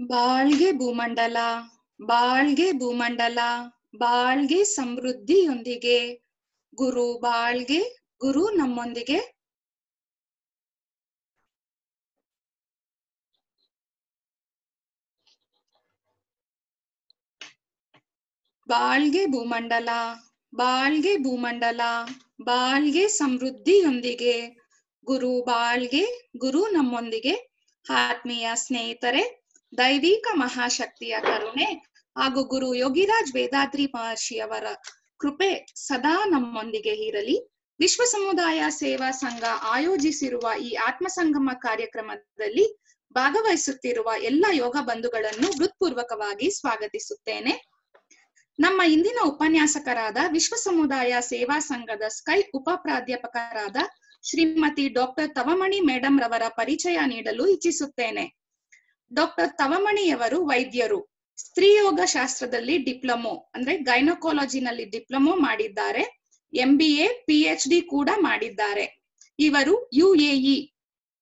ಬಾಳ್ಗೆ ಭೂಮಂಡಲ ಬಾಳ್ಗೆ ಭೂಮಂಡಲ, ಬಾಳ್ಗೆ ಸಮೃದ್ಧಿಯೊಂದಿಗೆ. ಗುರು ಬಾಳ್ಗೆ, ಗುರು ನಮ್ಮೊಂದಿಗೆ. ಬಾಳ್ಗೆ ಭೂಮಂಡಲ ಬಾಳ್ಗೆ ಭೂಮಂಡಲ, ಬಾಳ್ಗೆ ಸಮೃದ್ಧಿಯೊಂದಿಗೆ. ಗುರು ಬಾಳ್ಗೆ, ಗುರು ನಮ್ಮೊಂದಿಗೆ. ಆತ್ಮೀಯ ಸ್ನೇಹಿತರೆ ದೈವಿಕ ಮಹಾಶಕ್ತಿಯ ಕರುಣೆ ಹಾಗೂ ಗುರು ಯೋಗಿರಾಜ್ ವೇದಾದ್ರಿ ಮಹರ್ಷಿಯವರ ಕೃಪೆ ಸದಾ ನಮ್ಮೊಂದಿಗೆ ಇರಲಿ. ವಿಶ್ವ ಸಮುದಾಯ ಸೇವಾ ಸಂಘ ಆಯೋಜಿಸಿರುವ ಈ ಆತ್ಮ ಸಂಗಮ ಕಾರ್ಯಕ್ರಮದಲ್ಲಿ ಭಾಗವಹಿಸುತ್ತಿರುವ ಎಲ್ಲ ಯೋಗ ಬಂಧುಗಳನ್ನು ಹೃತ್ಪೂರ್ವಕವಾಗಿ ಸ್ವಾಗತಿಸುತ್ತೇನೆ. ನಮ್ಮ ಇಂದಿನ ಉಪನ್ಯಾಸಕರಾದ ವಿಶ್ವ ಸಮುದಾಯ ಸೇವಾ ಸಂಘದ ಸ್ಕೈ ಉಪ ಪ್ರಾಧ್ಯಾಪಕರಾದ ಶ್ರೀಮತಿ ಡಾಕ್ಟರ್ ತವಮಣಿ ಮೇಡಂ ರವರ ಪರಿಚಯ ನೀಡಲು ಇಚ್ಛಿಸುತ್ತೇನೆ. ಡಾಕ್ಟರ್ ತವಮಣಿಯವರು ವೈದ್ಯರು. ಸ್ತ್ರೀಯೋಗ ಶಾಸ್ತ್ರದಲ್ಲಿ ಡಿಪ್ಲೊಮೊ, ಅಂದ್ರೆ ಗೈನಕಾಲಜಿನಲ್ಲಿ ಡಿಪ್ಲೊಮೊ ಮಾಡಿದ್ದಾರೆ. M B A P H D ಕೂಡ ಮಾಡಿದ್ದಾರೆ. ಇವರು ಯುಎಇ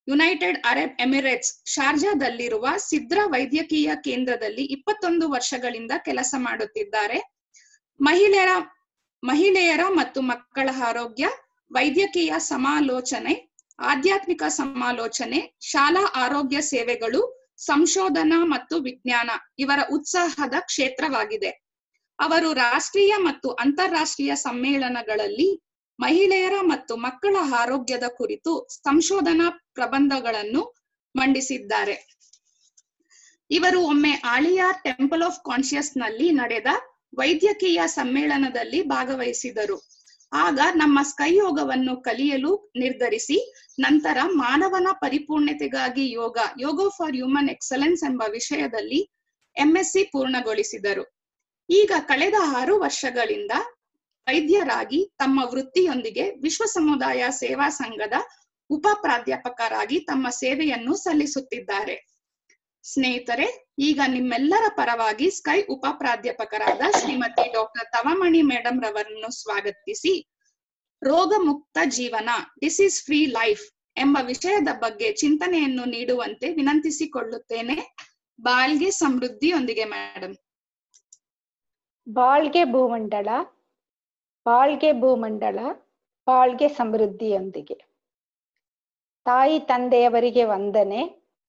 ಯುನೈಟೆಡ್ ಅರಬ್ ಎಮಿರೇಟ್ಸ್ ಶಾರ್ಜಾದಲ್ಲಿರುವ ಸಿದ್ರ ವೈದ್ಯಕೀಯ ಕೇಂದ್ರದಲ್ಲಿ ಇಪ್ಪತ್ತೊಂದು ವರ್ಷಗಳಿಂದ ಕೆಲಸ ಮಾಡುತ್ತಿದ್ದಾರೆ. ಮಹಿಳೆಯರ ಮಹಿಳೆಯರ ಮತ್ತು ಮಕ್ಕಳ ಆರೋಗ್ಯ, ವೈದ್ಯಕೀಯ ಸಮಾಲೋಚನೆ, ಆಧ್ಯಾತ್ಮಿಕ ಸಮಾಲೋಚನೆ, ಶಾಲಾ ಆರೋಗ್ಯ ಸೇವೆಗಳು ಸಂಶೋಧನಾ ಮತ್ತು ವಿಜ್ಞಾನ ಇವರ ಉತ್ಸಾಹದ ಕ್ಷೇತ್ರವಾಗಿದೆ. ಅವರು ರಾಷ್ಟ್ರೀಯ ಮತ್ತು ಅಂತಾರಾಷ್ಟ್ರೀಯ ಸಮ್ಮೇಳನಗಳಲ್ಲಿ ಮಹಿಳೆಯರ ಮತ್ತು ಮಕ್ಕಳ ಆರೋಗ್ಯದ ಕುರಿತು ಸಂಶೋಧನಾ ಪ್ರಬಂಧಗಳನ್ನು ಮಂಡಿಸಿದ್ದಾರೆ. ಇವರು ಒಮ್ಮೆ ಆಳಿಯಾರ್ ಟೆಂಪಲ್ ಆಫ್ ಕಾನ್ಶಿಯಸ್ನಲ್ಲಿ ನಡೆದ ವೈದ್ಯಕೀಯ ಸಮ್ಮೇಳನದಲ್ಲಿ ಭಾಗವಹಿಸಿದರು. ಆಗ ನಮ್ಮ ಸ್ಕೈ ಯೋಗವನ್ನು ಕಲಿಯಲು ನಿರ್ಧರಿಸಿ ನಂತರ ಮಾನವನ ಪರಿಪೂರ್ಣತೆಗಾಗಿ yoga yoga for human excellence ಎಂಬ ವಿಷಯದಲ್ಲಿ ಎಂಎಸ್ಸಿ ಪೂರ್ಣಗೊಳಿಸಿದರು. ಈಗ ಕಳೆದ ಆರು ವರ್ಷಗಳಿಂದ ವೈದ್ಯರಾಗಿ ತಮ್ಮ ವೃತ್ತಿಯೊಂದಿಗೆ ವಿಶ್ವ ಸಮುದಾಯ ಸೇವಾ ಸಂಘದ ಉಪ ಪ್ರಾಧ್ಯಾಪಕರಾಗಿ ತಮ್ಮ ಸೇವೆಯನ್ನು ಸಲ್ಲಿಸುತ್ತಿದ್ದಾರೆ. ಸ್ನೇಹಿತರೆ, ಈಗ ನಿಮ್ಮೆಲ್ಲರ ಪರವಾಗಿ ಸ್ಕೈ ಉಪ ಪ್ರಾಧ್ಯಾಪಕರಾದ ಶ್ರೀಮತಿ ಡಾಕ್ಟರ್ ತವಮಣಿ ಮೇಡಂ ರವರನ್ನು ಸ್ವಾಗತಿಸಿ. ರೋಗ ಮುಕ್ತ ಜೀವನ ಡಿಸೀಸ್ ಫ್ರೀ ಲೈಫ್ ಎಂಬ ವಿಷಯದ ಬಗ್ಗೆ ಚಿಂತನೆಯನ್ನು ನೀಡುವಂತೆ ವಿನಂತಿಸಿಕೊಳ್ಳುತ್ತೇನೆ. ಬಾಳ್ಗೆ ಸಮೃದ್ಧಿಯೊಂದಿಗೆ ಮೇಡಮ್ ಬಾಳ್ಗೆ ಭೂಮಂಡಲ ಬಾಳ್ಗೆ ಭೂಮಂಡಲ, ಬಾಳ್ಗೆ ಸಮೃದ್ಧಿಯೊಂದಿಗೆ. ತಾಯಿ ತಂದೆಯವರಿಗೆ ವಂದನೆ,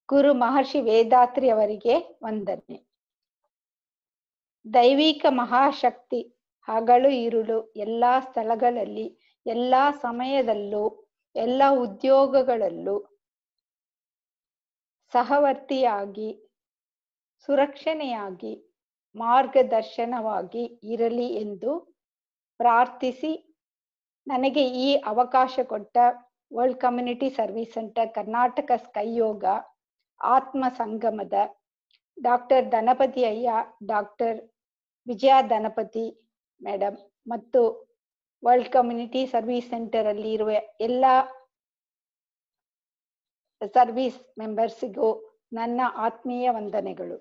ಗುರು ಮಹರ್ಷಿ ವೇದಾತ್ರಿ ಅವರಿಗೆ ವಂದನೆ. ದೈವಿಕ ಮಹಾಶಕ್ತಿ, ಹಗಲು, ಇರುಳು ಎಲ್ಲಾ ಸ್ಥಳಗಳಲ್ಲಿ ಎಲ್ಲಾ ಸಮಯದಲ್ಲೂ, ಎಲ್ಲ ಉದ್ಯೋಗಗಳಲ್ಲೂ ಸಹವರ್ತಿಯಾಗಿ, ಸುರಕ್ಷಣೆಯಾಗಿ, ಮಾರ್ಗದರ್ಶನವಾಗಿ ಇರಲಿ ಎಂದು ಪ್ರಾರ್ಥಿಸಿ ನನಗೆ ಈ ಅವಕಾಶ ಕೊಟ್ಟ world community service centre Karnataka sky yoga ಆತ್ಮ ಸಂಗಮದ ಡಾಕ್ಟರ್ ಧನಪತಿ ಅಯ್ಯ ಡಾಕ್ಟರ್ ವಿಜಯ ಧನಪತಿ ಮೇಡಮ್ ಮತ್ತು ವರ್ಲ್ಡ್ ಕಮ್ಯುನಿಟಿ ಸರ್ವಿಸ್ ಸೆಂಟರ್ ಅಲ್ಲಿ ಇರುವ ಎಲ್ಲ ಸರ್ವಿಸ್ ಮೆಂಬರ್ಸಿಗೂ ನನ್ನ ಆತ್ಮೀಯ ವಂದನೆಗಳು.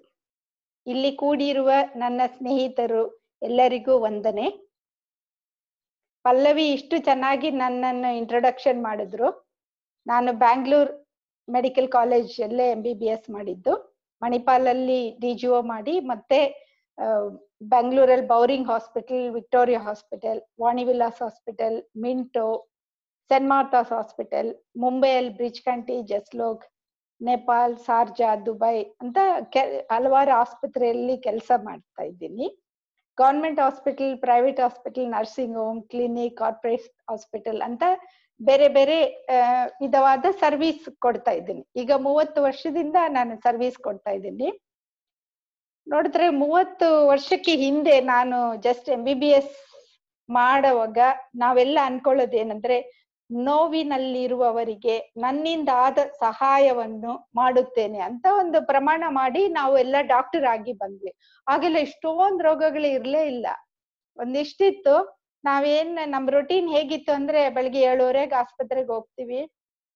ಇಲ್ಲಿ ಕೂಡಿರುವ ನನ್ನ ಸ್ನೇಹಿತರು ಎಲ್ಲರಿಗೂ ವಂದನೆ. ಪಲ್ಲವಿ ಇಷ್ಟು ಚೆನ್ನಾಗಿ ನನ್ನನ್ನು ಇಂಟ್ರೊಡಕ್ಷನ್ ಮಾಡಿದ್ರು. ನಾನು ಬ್ಯಾಂಗ್ಳೂರ್ ಮೆಡಿಕಲ್ ಕಾಲೇಜ್ ಅಲ್ಲೇ ಎಂ ಬಿ ಬಿ ಎಸ್ ಮಾಡಿದ್ದು. ಮಣಿಪಾಲಲ್ಲಿ ಡಿ ಜಿ ಒ ಮಾಡಿ ಮತ್ತೆ ಬೆಂಗಳೂರಲ್ಲಿ Bowring hospital Victoria hospital Vani Vilas hospital Minto saint Martha's hospital ಮುಂಬೈಯಲ್ಲಿ Breach Candy Jaslok Nepal Sharjah Dubai ಅಂತ ಹಲವಾರು ಆಸ್ಪತ್ರೆಯಲ್ಲಿ ಕೆಲಸ ಮಾಡ್ತಾ ಇದ್ದೀನಿ. Government hospital private hospital nursing home clinic corporate hospital ಅಂತ ಬೇರೆ ಬೇರೆ ವಿಧವಾದ ಸರ್ವಿಸ್ ಕೊಡ್ತಾ ಇದ್ದೀನಿ. ಈಗ ಮೂವತ್ತು ವರ್ಷದಿಂದ ನಾನು ಸರ್ವಿಸ್ ಕೊಡ್ತಾ ಇದ್ದೀನಿ. ನೋಡಿದ್ರೆ ಮೂವತ್ತು ವರ್ಷಕ್ಕೆ ಹಿಂದೆ ನಾನು ಜಸ್ಟ್ ಎಂ ಮಾಡುವಾಗ ನಾವೆಲ್ಲ ಅನ್ಕೊಳ್ಳೋದು ಏನಂದ್ರೆ ನೋವಿನಲ್ಲಿರುವವರಿಗೆ ನನ್ನಿಂದ ಆದ ಸಹಾಯವನ್ನು ಮಾಡುತ್ತೇನೆ ಅಂತ ಒಂದು ಪ್ರಮಾಣ ಮಾಡಿ ನಾವು ಎಲ್ಲ ಡಾಕ್ಟರ್ ಆಗಿ ಬಂದ್ವಿ. ಆಗೆಲ್ಲ ಇಷ್ಟೊಂದು ರೋಗಗಳು ಇರ್ಲೇ ಇಲ್ಲ. ಒಂದಿಷ್ಟಿತ್ತು. ನಾವೇನ್ ನಮ್ ರೊಟೀನ್ ಹೇಗಿತ್ತು ಅಂದ್ರೆ ಬೆಳಿಗ್ಗೆ ಏಳುವರೆಗೆ ಆಸ್ಪತ್ರೆಗೆ ಹೋಗ್ತಿವಿ.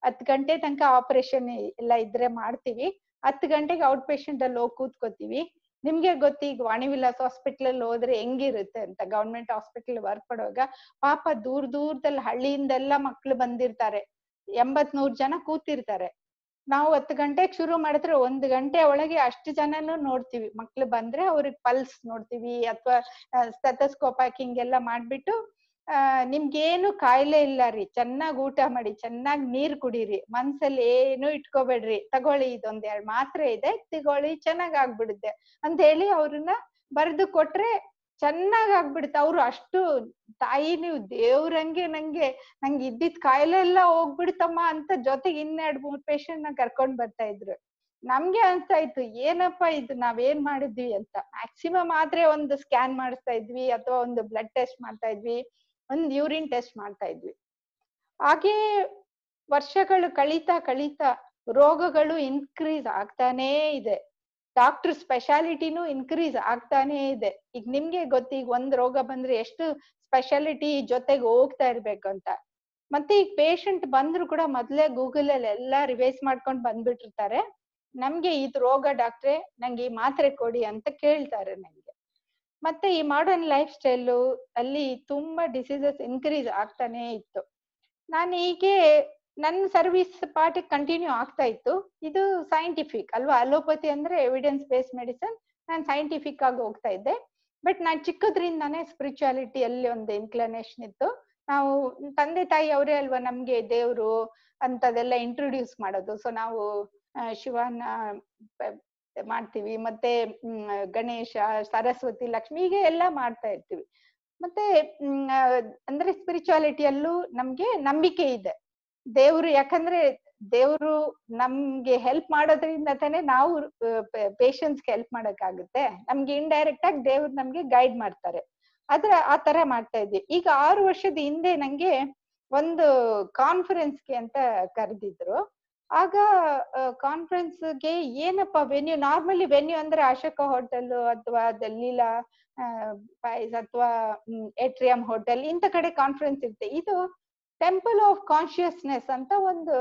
ಹತ್ತು ಗಂಟೆ ತನಕ ಆಪರೇಷನ್ ಎಲ್ಲ ಇದ್ರೆ ಮಾಡ್ತೀವಿ. ಹತ್ತು ಗಂಟೆಗೆ ಔಟ್ ಪೇಷಂಟ್ ಅಲ್ಲಿ ಹೋಗಿ ಕೂತ್ಕೋತೀವಿ. ನಿಮ್ಗೆ ಗೊತ್ತಿ ಈಗ ವಾಣಿ ವಿಲಾಸ್ ಹಾಸ್ಪಿಟಲ್ ಅಲ್ಲಿ ಹೋದ್ರೆ ಹೆಂಗಿರುತ್ತೆ ಅಂತ ಗವರ್ಮೆಂಟ್ ಹಾಸ್ಪಿಟಲ್ ವರ್ಕ್ ಮಾಡುವಾಗ ಪಾಪ ದೂರ ದೂರದಲ್ಲಿ ಹಳ್ಳಿಯಿಂದೆಲ್ಲ ಮಕ್ಳು ಬಂದಿರ್ತಾರೆ. ಎಂಬತ್ ನೂರ್ ಜನ ಕೂತಿರ್ತಾರೆ. ನಾವು ಹತ್ತು ಗಂಟೆಗೆ ಶುರು ಮಾಡಿದ್ರೆ ಒಂದ್ ಗಂಟೆ ಒಳಗೆ ಅಷ್ಟು ಜನನು ನೋಡ್ತೀವಿ. ಮಕ್ಳು ಬಂದ್ರೆ ಅವ್ರಿಗೆ ಪಲ್ಸ್ ನೋಡ್ತೀವಿ ಅಥವಾ ಸ್ಟೆಥಸ್ಕೋಪ್ ಹಾಕಿಂಗ್ ಎಲ್ಲ ಮಾಡ್ಬಿಟ್ಟು ಆ, ನಿಮ್ಗೇನು ಕಾಯಿಲೆ ಇಲ್ಲ ರೀ. ಚೆನ್ನಾಗ್ ಊಟ ಮಾಡಿ, ಚೆನ್ನಾಗ್ ನೀರ್ ಕುಡೀರಿ. ಮನ್ಸಲ್ಲಿ ಏನು ಇಟ್ಕೋಬೇಡ್ರಿ. ತಗೊಳ್ಳಿ, ಇದೊಂದ್ ಎರಡ್ ಮಾತ್ರೆ ಇದೆ, ತಗೊಳ್ಳಿ, ಚೆನ್ನಾಗ್ ಆಗ್ಬಿಡುತ್ತೆ ಅಂತ ಹೇಳಿ ಅವ್ರನ್ನ ಬರ್ದು ಕೊಟ್ರೆ ಚೆನ್ನಾಗ್ ಆಗ್ಬಿಡುತ್ತೆ. ಅವ್ರು ಅಷ್ಟು ತಾಯಿ, ನೀವು ದೇವ್ರಂಗೆ ನಂಗೆ ನಂಗೆ ಇದ್ದಿದ್ ಕಾಯಿಲೆ ಎಲ್ಲ ಹೋಗ್ಬಿಡ್ತಮ್ಮ ಅಂತ ಜೊತೆಗೆ ಇನ್ನೆರಡ್ ಮೂರ್ ಪೇಷಂಟ್ನ ಕರ್ಕೊಂಡ್ ಬರ್ತಾ ಇದ್ರು. ನಮ್ಗೆ ಅನ್ಸ್ತಾ ಇತ್ತು, ಏನಪ್ಪಾ ಇದು, ನಾವೇನ್ ಮಾಡಿದ್ವಿ ಅಂತ. ಮ್ಯಾಕ್ಸಿಮಮ್ ಆದ್ರೆ ಒಂದು ಸ್ಕ್ಯಾನ್ ಮಾಡಿಸ್ತಾ ಇದ್ವಿ, ಅಥವಾ ಒಂದು ಬ್ಲಡ್ ಟೆಸ್ಟ್ ಮಾಡ್ತಾ ಇದ್ವಿ. ಒಂದ್ ಯೂರಿನ್ ಟೆಸ್ಟ್ ಮಾಡ್ತಾ ಇದ್ವಿ. ಹಾಗೆ ವರ್ಷಗಳು ಕಳೀತಾ ಕಳೀತಾ ರೋಗಗಳು ಇನ್ಕ್ರೀಸ್ ಆಗ್ತಾನೇ ಇದೆ. ಡಾಕ್ಟರ್ ಸ್ಪೆಷಾಲಿಟಿನೂ ಇನ್ಕ್ರೀಸ್ ಆಗ್ತಾನೇ ಇದೆ. ಈಗ ನಿಮ್ಗೆ ಗೊತ್ತು ಈಗ ಒಂದ್ ರೋಗ ಬಂದ್ರೆ ಎಷ್ಟು ಸ್ಪೆಷಾಲಿಟಿ ಜೊತೆಗೆ ಹೋಗ್ತಾ ಇರ್ಬೇಕು ಅಂತ. ಮತ್ತೆ ಈಗ ಪೇಷಂಟ್ ಬಂದ್ರು ಕೂಡ ಮೊದ್ಲೇ ಗೂಗಲ್ ಅಲ್ಲಿ ಎಲ್ಲಾ ರಿವೈಸ್ ಮಾಡ್ಕೊಂಡ್ ಬಂದ್ಬಿಟ್ಟಿರ್ತಾರೆ. ನಮ್ಗೆ ಇದ್ ರೋಗ ಡಾಕ್ಟ್ರೆ ನಂಗೆ ಈ ಮಾತ್ರೆ ಕೊಡಿ ಅಂತ ಕೇಳ್ತಾರೆ ನಂಗೆ. ಮತ್ತೆ ಈ ಮಾಡರ್ನ್ ಲೈಫ್ ಸ್ಟೈಲು ಅಲ್ಲಿ ತುಂಬಾ ಡಿಸೀಸಸ್ ಇನ್ಕ್ರೀಸ್ ಆಗ್ತಾನೆ ಇತ್ತು. ನಾನು ಹೀಗೆ ನನ್ನ ಸರ್ವಿಸ್ ಪಾರ್ಟಿ ಕಂಟಿನ್ಯೂ ಆಗ್ತಾ ಇತ್ತು. ಇದು ಸೈಂಟಿಫಿಕ್ ಅಲ್ವಾ? ಅಲೋಪತಿ ಅಂದ್ರೆ ಎವಿಡೆನ್ಸ್ ಬೇಸ್ ಮೆಡಿಸನ್ ನಾನು ಸೈಂಟಿಫಿಕ್ ಆಗಿ ಹೋಗ್ತಾ ಇದ್ದೆ. ಬಟ್ ನಾನ್ ಚಿಕ್ಕದ್ರಿಂದಾನೇ ಸ್ಪಿರಿಚುಯಾಲಿಟಿ ಅಲ್ಲಿ ಒಂದು ಇನ್ಕ್ಲನೇಷನ್ ಇತ್ತು. ನಾವು ತಂದೆ ತಾಯಿ ಅವರೇ ಅಲ್ವಾ ನಮ್ಗೆ ದೇವ್ರು ಅಂತದೆಲ್ಲ ಇಂಟ್ರೊಡ್ಯೂಸ್ ಮಾಡೋದು. ಸೊ ನಾವು ಶಿವನ ಮಾಡ್ತೀವಿ. ಮತ್ತೆ ಗಣೇಶ, ಸರಸ್ವತಿ, ಲಕ್ಷ್ಮಿ ಹೀಗೆ ಎಲ್ಲ ಮಾಡ್ತಾ ಇರ್ತೀವಿ. ಮತ್ತೆ ಅಂದ್ರೆ ಸ್ಪಿರಿಚುವಾಲಿಟಿಯಲ್ಲೂ ನಮ್ಗೆ ನಂಬಿಕೆ ಇದೆ. ದೇವ್ರು ಯಾಕಂದ್ರೆ ದೇವ್ರು ನಮ್ಗೆ ಹೆಲ್ಪ್ ಮಾಡೋದ್ರಿಂದ ತಾನೇ ನಾವು ಪೇಷನ್ಸ್ಗೆ ಹೆಲ್ಪ್ ಮಾಡಕ್ಕಾಗುತ್ತೆ. ನಮ್ಗೆ ಇಂಡೈರೆಕ್ಟ್ ಆಗಿ ದೇವ್ರು ನಮ್ಗೆ ಗೈಡ್ ಮಾಡ್ತಾರೆ. ಆದ್ರೆ ಆ ತರ ಮಾಡ್ತಾ ಇದ್ವಿ. ಈಗ ಆರು ವರ್ಷದ ಹಿಂದೆ ನಂಗೆ ಒಂದು ಕಾನ್ಫರೆನ್ಸ್ಗೆ ಅಂತ ಕರೆದಿದ್ರು. ಆಗ ಕಾನ್ಫರೆನ್ಸ್ಗೆ ಏನಪ್ಪ ವೆನ್ಯೂ ನಾರ್ಮಲಿ ವೆನ್ಯೂ ಅಂದ್ರೆ ಅಶೋಕ ಹೋಟೆಲ್ ಅಥವಾ ಲೀಲಾ ಪೈಸ್ ಅಥವಾ ಎಟ್ರಿಯಂ ಹೋಟೆಲ್ ಇಂಥ ಕಡೆ ಕಾನ್ಫರೆನ್ಸ್ ಇರುತ್ತೆ. ಇದು ಟೆಂಪಲ್ ಆಫ್ ಕಾನ್ಶಿಯಸ್ನೆಸ್ ಅಂತ ಒಂದು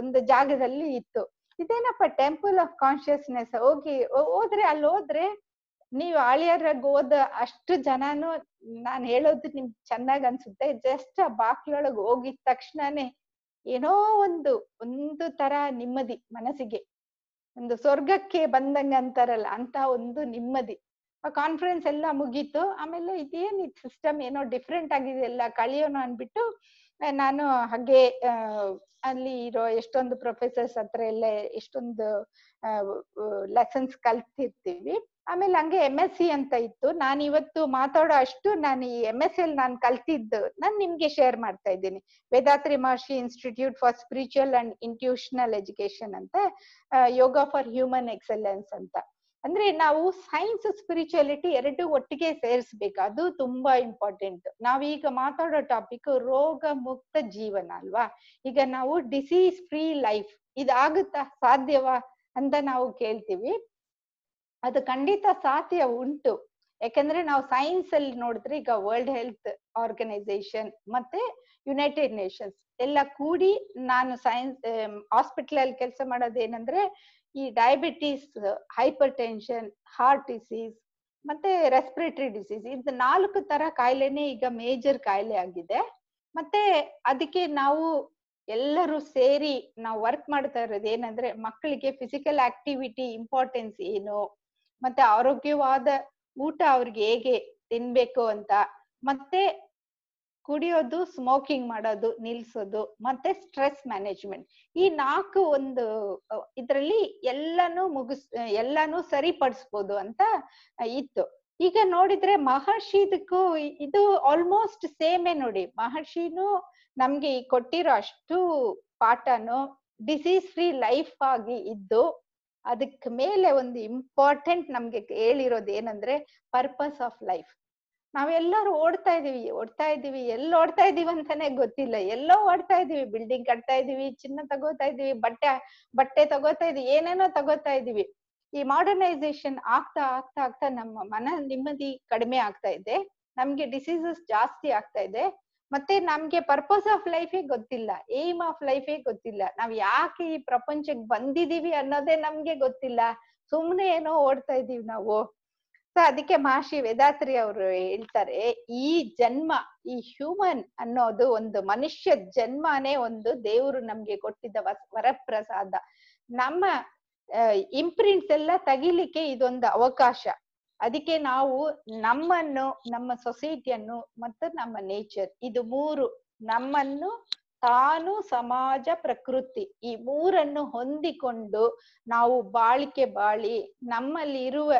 ಒಂದು ಜಾಗದಲ್ಲಿ ಇತ್ತು. ಇದೇನಪ್ಪ ಟೆಂಪಲ್ ಆಫ್ ಕಾನ್ಶಿಯಸ್ನೆಸ್ ಹೋಗಿ ಹೋದ್ರೆ, ಅಲ್ಲಿ ಹೋದ್ರೆ ನೀವು ಆಳಿಯರಾಗ ಹೋದ ಅಷ್ಟು ಜನನು ನಾನ್ ಹೇಳೋದು ನಿಮ್ಗೆ ಚೆನ್ನಾಗ್ ಅನ್ಸುತ್ತೆ. ಜಸ್ಟ್ ಆ ಬಾಕ್ಲೊಳಗ್ ಹೋಗಿದ ತಕ್ಷಣನೇ ಏನೋ ಒಂದು ಒಂದು ತರ ನೆಮ್ಮದಿ ಮನಸ್ಸಿಗೆ. ಒಂದು ಸ್ವರ್ಗಕ್ಕೆ ಬಂದಂಗ ಅಂತಾರಲ್ಲ ಅಂತ ಒಂದು ನೆಮ್ಮದಿ. ಆ ಕಾನ್ಫರೆನ್ಸ್ ಎಲ್ಲ ಮುಗೀತು, ಆಮೇಲೆ ಇದೇನ್ ಇದು ಸಿಸ್ಟಮ್ ಏನೋ ಡಿಫ್ರೆಂಟ್ ಆಗಿದೆ ಎಲ್ಲ ಕಳಿಯೋಣ ಅನ್ಬಿಟ್ಟು ನಾನು ಹಾಗೆ ಅಲ್ಲಿ ಇರೋ ಎಷ್ಟೊಂದು ಪ್ರೊಫೆಸರ್ಸ್ ಹತ್ರ ಎಲ್ಲ ಎಷ್ಟೊಂದು ಲೆಸನ್ಸ್ ಕಲ್ತಿರ್ತೀವಿ. ಆಮೇಲೆ ಹಂಗೆ ಎಂ ಎಸ್ ಸಿ ಅಂತ ಇತ್ತು. ನಾನು ಇವತ್ತು ಮಾತಾಡೋ ಅಷ್ಟು ನಾನು ಈ ಎಂ ಎಸ್ ಎಲ್ ನಾನು ಕಲ್ತಿದ್ದು ನಾನು ನಿಮ್ಗೆ ಶೇರ್ ಮಾಡ್ತಾ ಇದ್ದೀನಿ. Vethathiri Maharishi institute for spiritual and intuitional education ಅಂತ ಯೋಗ ಫಾರ್ ಹ್ಯೂಮನ್ ಎಕ್ಸಲೆನ್ಸ್ ಅಂತ. ಅಂದ್ರೆ ನಾವು ಸೈನ್ಸ್ ಸ್ಪಿರಿಚುಯಾಲಿಟಿ ಎರಡು ಒಟ್ಟಿಗೆ ಸೇರಿಸ್ಬೇಕು. ಅದು ತುಂಬಾ ಇಂಪಾರ್ಟೆಂಟ್ ನಾವೀಗ ಮಾತಾಡೋ ಟಾಪಿಕ್ ರೋಗ ಮುಕ್ತ ಜೀವನ ಅಲ್ವಾ? ಈಗ ನಾವು ಡಿಸೀಸ್ ಫ್ರೀ ಲೈಫ್ ಇದಾಗುತ್ತಾ ಸಾಧ್ಯವಾ ಅಂತ ನಾವು ಕೇಳ್ತೀವಿ. ಅದು ಖಂಡಿತ ಸಾಧ್ಯ ಉಂಟು. ಯಾಕಂದ್ರೆ ನಾವು ಸೈನ್ಸ್ ಅಲ್ಲಿ ನೋಡಿದ್ರೆ ಈಗ ವರ್ಲ್ಡ್ ಹೆಲ್ತ್ ಆರ್ಗನೈಸೇಷನ್ ಮತ್ತೆ ಯುನೈಟೆಡ್ ನೇಷನ್ಸ್ ಎಲ್ಲ ಕೂಡಿ ನಾನು ಸೈನ್ಸ್ ಹಾಸ್ಪಿಟಲ್ ಅಲ್ಲಿ ಕೆಲಸ ಮಾಡೋದೇನಂದ್ರೆ ಈ diabetes hypertension heart disease ಮತ್ತೆ ರೆಸ್ಪಿರೇಟರಿ ಡಿಸೀಸ್ ಇದು ನಾಲ್ಕು ತರ ಕಾಯಿಲೆನೇ ಈಗ ಮೇಜರ್ ಕಾಯಿಲೆ ಆಗಿದೆ. ಮತ್ತೆ ಅದಕ್ಕೆ ನಾವು ಎಲ್ಲರೂ ಸೇರಿ ನಾವು ವರ್ಕ್ ಮಾಡ್ತಾ ಇರೋದು ಏನಂದ್ರೆ ಮಕ್ಕಳಿಗೆ ಫಿಸಿಕಲ್ ಆಕ್ಟಿವಿಟಿ ಇಂಪಾರ್ಟೆನ್ಸ್ ಏನು? ಮತ್ತೆ ಆರೋಗ್ಯವಾದ ಊಟ ಅವ್ರಿಗೆ ಹೇಗೆ ತಿನ್ಬೇಕು ಅಂತ. ಮತ್ತೆ ಕುಡಿಯೋದು ಸ್ಮೋಕಿಂಗ್ ಮಾಡೋದು, ನಿಲ್ಸೋದು, ಮತ್ತೆ ಸ್ಟ್ರೆಸ್ ಮ್ಯಾನೇಜ್ಮೆಂಟ್ ಈ ನಾಲ್ಕು ಒಂದು ಇದರಲ್ಲಿ ಎಲ್ಲಾನು ಮುಗಿಸ್, ಎಲ್ಲಾನು ಸರಿಪಡಿಸ್ಬೋದು ಅಂತ ಇತ್ತು. ಈಗ ನೋಡಿದ್ರೆ ಮಹರ್ಷಿದಕ್ಕೂ ಇ- ಇದು ಆಲ್ಮೋಸ್ಟ್ ಸೇಮೇ ನೋಡಿ. ಮಹರ್ಷಿನೂ ನಮ್ಗೆ ಕೊಟ್ಟಿರೋ ಅಷ್ಟು ಪಾಠನು ಡಿಸೀಸ್ ಫ್ರೀ ಲೈಫ್ ಆಗಿ ಇದ್ದು ಅದಕ್ ಮೇಲೆ ಒಂದು ಇಂಪಾರ್ಟೆಂಟ್ ನಮ್ಗೆ ಹೇಳಿರೋದು ಏನಂದ್ರೆ ಪರ್ಪಸ್ ಆಫ್ ಲೈಫ್ ನಾವೆಲ್ಲರೂ ಓಡ್ತಾ ಇದೀವಿ ಓಡ್ತಾ ಇದೀವಿ ಎಲ್ಲ ಓಡ್ತಾ ಇದೀವಿ ಅಂತಾನೆ ಗೊತ್ತಿಲ್ಲ. ಎಲ್ಲೋ ಓಡ್ತಾ ಇದೀವಿ ಬಿಲ್ಡಿಂಗ್ ಕಟ್ತಾ ಇದೀವಿ ಚಿನ್ನ ತಗೋತಾ ಇದೀವಿ ಬಟ್ಟೆ ಬಟ್ಟೆ ತಗೋತಾ ಇದೀವಿ ಏನೇನೋ ತಗೋತಾ ಇದೀವಿ ಈ ಮಾಡರ್ನೈಸೇಷನ್ ಆಗ್ತಾ ಆಗ್ತಾ ಆಗ್ತಾ ನಮ್ಮ ಮನ ನೆಮ್ಮದಿ ಕಡಿಮೆ ಆಗ್ತಾ ಇದೆ. ನಮ್ಗೆ ಡಿಸೀಸಸ್ ಜಾಸ್ತಿ ಆಗ್ತಾ ಇದೆ. ಮತ್ತೆ ನಮ್ಗೆ ಪರ್ಪಸ್ ಆಫ್ ಲೈಫೇ ಗೊತ್ತಿಲ್ಲ ಏಮ್ ಆಫ್ ಲೈಫೇ ಗೊತ್ತಿಲ್ಲ. ನಾವ್ ಯಾಕೆ ಈ ಪ್ರಪಂಚಕ್ಕೆ ಬಂದಿದೀವಿ ಅನ್ನೋದೇ ನಮ್ಗೆ ಗೊತ್ತಿಲ್ಲ. ಸುಮ್ನೆ ಏನೋ ಓಡ್ತಾ ಇದೀವಿ ನಾವು. ಸೊ ಅದಕ್ಕೆ ಮಹರ್ಷಿ ವೇದಾತ್ರಿ ಅವರು ಹೇಳ್ತಾರೆ, ಈ ಜನ್ಮ, ಈ ಹ್ಯೂಮನ್ ಅನ್ನೋದು ಒಂದು ಮನುಷ್ಯ ಜನ್ಮನೇ ಒಂದು ದೇವರು ನಮ್ಗೆ ಕೊಟ್ಟಿದ್ದ ವರಪ್ರಸಾದ. ನಮ್ಮ ಇಂಪ್ರಿಂಟ್ಸ್ ಎಲ್ಲ ತಗಿಲಿಕ್ಕೆ ಇದೊಂದು ಅವಕಾಶ. ಅದಕ್ಕೆ ನಾವು ನಮ್ಮನ್ನು, ನಮ್ಮ ಸೊಸೈಟಿಯನ್ನು ಮತ್ತು ನಮ್ಮ ನೇಚರ್ ಇದು ಮೂರು. ನಮ್ಮನ್ನು ತಾನು ಸಮಾಜ ಪ್ರಕೃತಿ ಈ ಮೂರನ್ನು ಹೊಂದಿಕೊಂಡು ನಾವು ಬಾಳಿಕೆ ಬಾಳಿ ನಮ್ಮಲ್ಲಿ ಇರುವ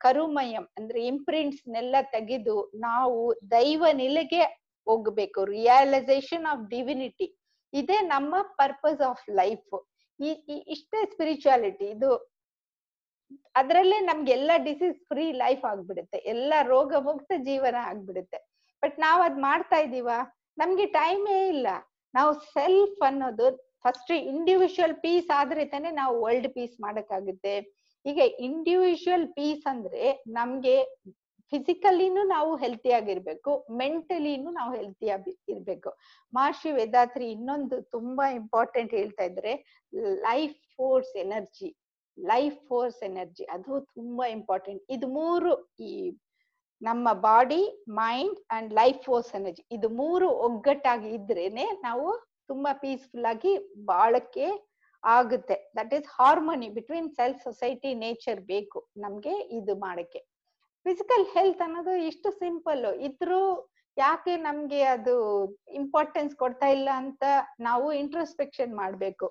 ಕರುಮಯಂ ಅಂದ್ರೆ ಇಂಪ್ರಿಂಟ್ಸ್ ನೆಲ್ಲ ತೆಗೆದು ನಾವು ದೈವ ನೆಲೆಗೆ ಹೋಗ್ಬೇಕು ರಿಯಲೈಸೇಷನ್ ಆಫ್ ಡಿವಿನಿಟಿ ಇದೇ ನಮ್ಮ ಪರ್ಪಸ್ ಆಫ್ ಲೈಫ್ ಈ- ಇಷ್ಟೇ ಸ್ಪಿರಿಚುಯಾಲಿಟಿ ಇದು ಅದ್ರಲ್ಲೇ ನಮ್ಗೆಲ್ಲ ಡಿಸೀಸ್ ಫ್ರೀ ಲೈಫ್ ಆಗ್ಬಿಡುತ್ತೆ. ಎಲ್ಲ ರೋಗ ಮುಕ್ತ ಜೀವನ ಆಗ್ಬಿಡುತ್ತೆ. ಬಟ್ ನಾವ್ ಅದ್ ಮಾಡ್ತಾ ಇದೀವ? ನಮ್ಗೆ ಟೈಮೇ ಇಲ್ಲ. ನಾವು ಸೆಲ್ಫ್ ಅನ್ನೋದು ಫಸ್ಟ್ ಇಂಡಿವಿಜುವಲ್ ಪೀಸ್ ಆದ್ರೆ ತಾನೆ ನಾವು ವರ್ಲ್ಡ್ ಪೀಸ್ ಮಾಡಕ್ಕಾಗುತ್ತೆ. ಈಗ ಇಂಡಿವಿಜುವಲ್ ಪೀಸ್ ಅಂದ್ರೆ ನಮ್ಗೆ ಫಿಸಿಕಲಿನೂ ನಾವು ಹೆಲ್ತಿ ಆಗಿರ್ಬೇಕು ಮೆಂಟಲಿನೂ ನಾವು ಹೆಲ್ತಿ ಇರ್ಬೇಕು. ಮಹರ್ಷಿ ವೇದಾತ್ರಿ ಇನ್ನೊಂದು ತುಂಬಾ ಇಂಪಾರ್ಟೆಂಟ್ ಹೇಳ್ತಾ ಇದ್ರೆ life force energy life force energy ಅದು ತುಂಬಾ ಇಂಪಾರ್ಟೆಂಟ್ ಇದು ಮೂರು ಈ ನಮ್ಮ body mind and life force energy ಇದು ಮೂರು ಒಗ್ಗಟ್ಟಾಗಿ ಇದ್ರೇನೆ ನಾವು ತುಂಬಾ ಪೀಸ್ಫುಲ್ ಆಗಿ ಬಾಳಕ್ಕೆ ಆಗುತ್ತೆ. That is harmony between self society nature ಬೇಕು ನಮ್ಗೆ ಇದು ಮಾಡಕ್ಕೆ. ಫಿಸಿಕಲ್ ಹೆಲ್ತ್ ಅನ್ನೋದು ಇಷ್ಟು ಸಿಂಪಲ್ ಇದ್ರೂ ಯಾಕೆ ನಮ್ಗೆ ಅದು ಇಂಪಾರ್ಟೆನ್ಸ್ ಕೊಡ್ತಾ ಇಲ್ಲ ಅಂತ ನಾವು ಇಂಟ್ರೋಸ್ಪೆಕ್ಷನ್ ಮಾಡ್ಬೇಕು.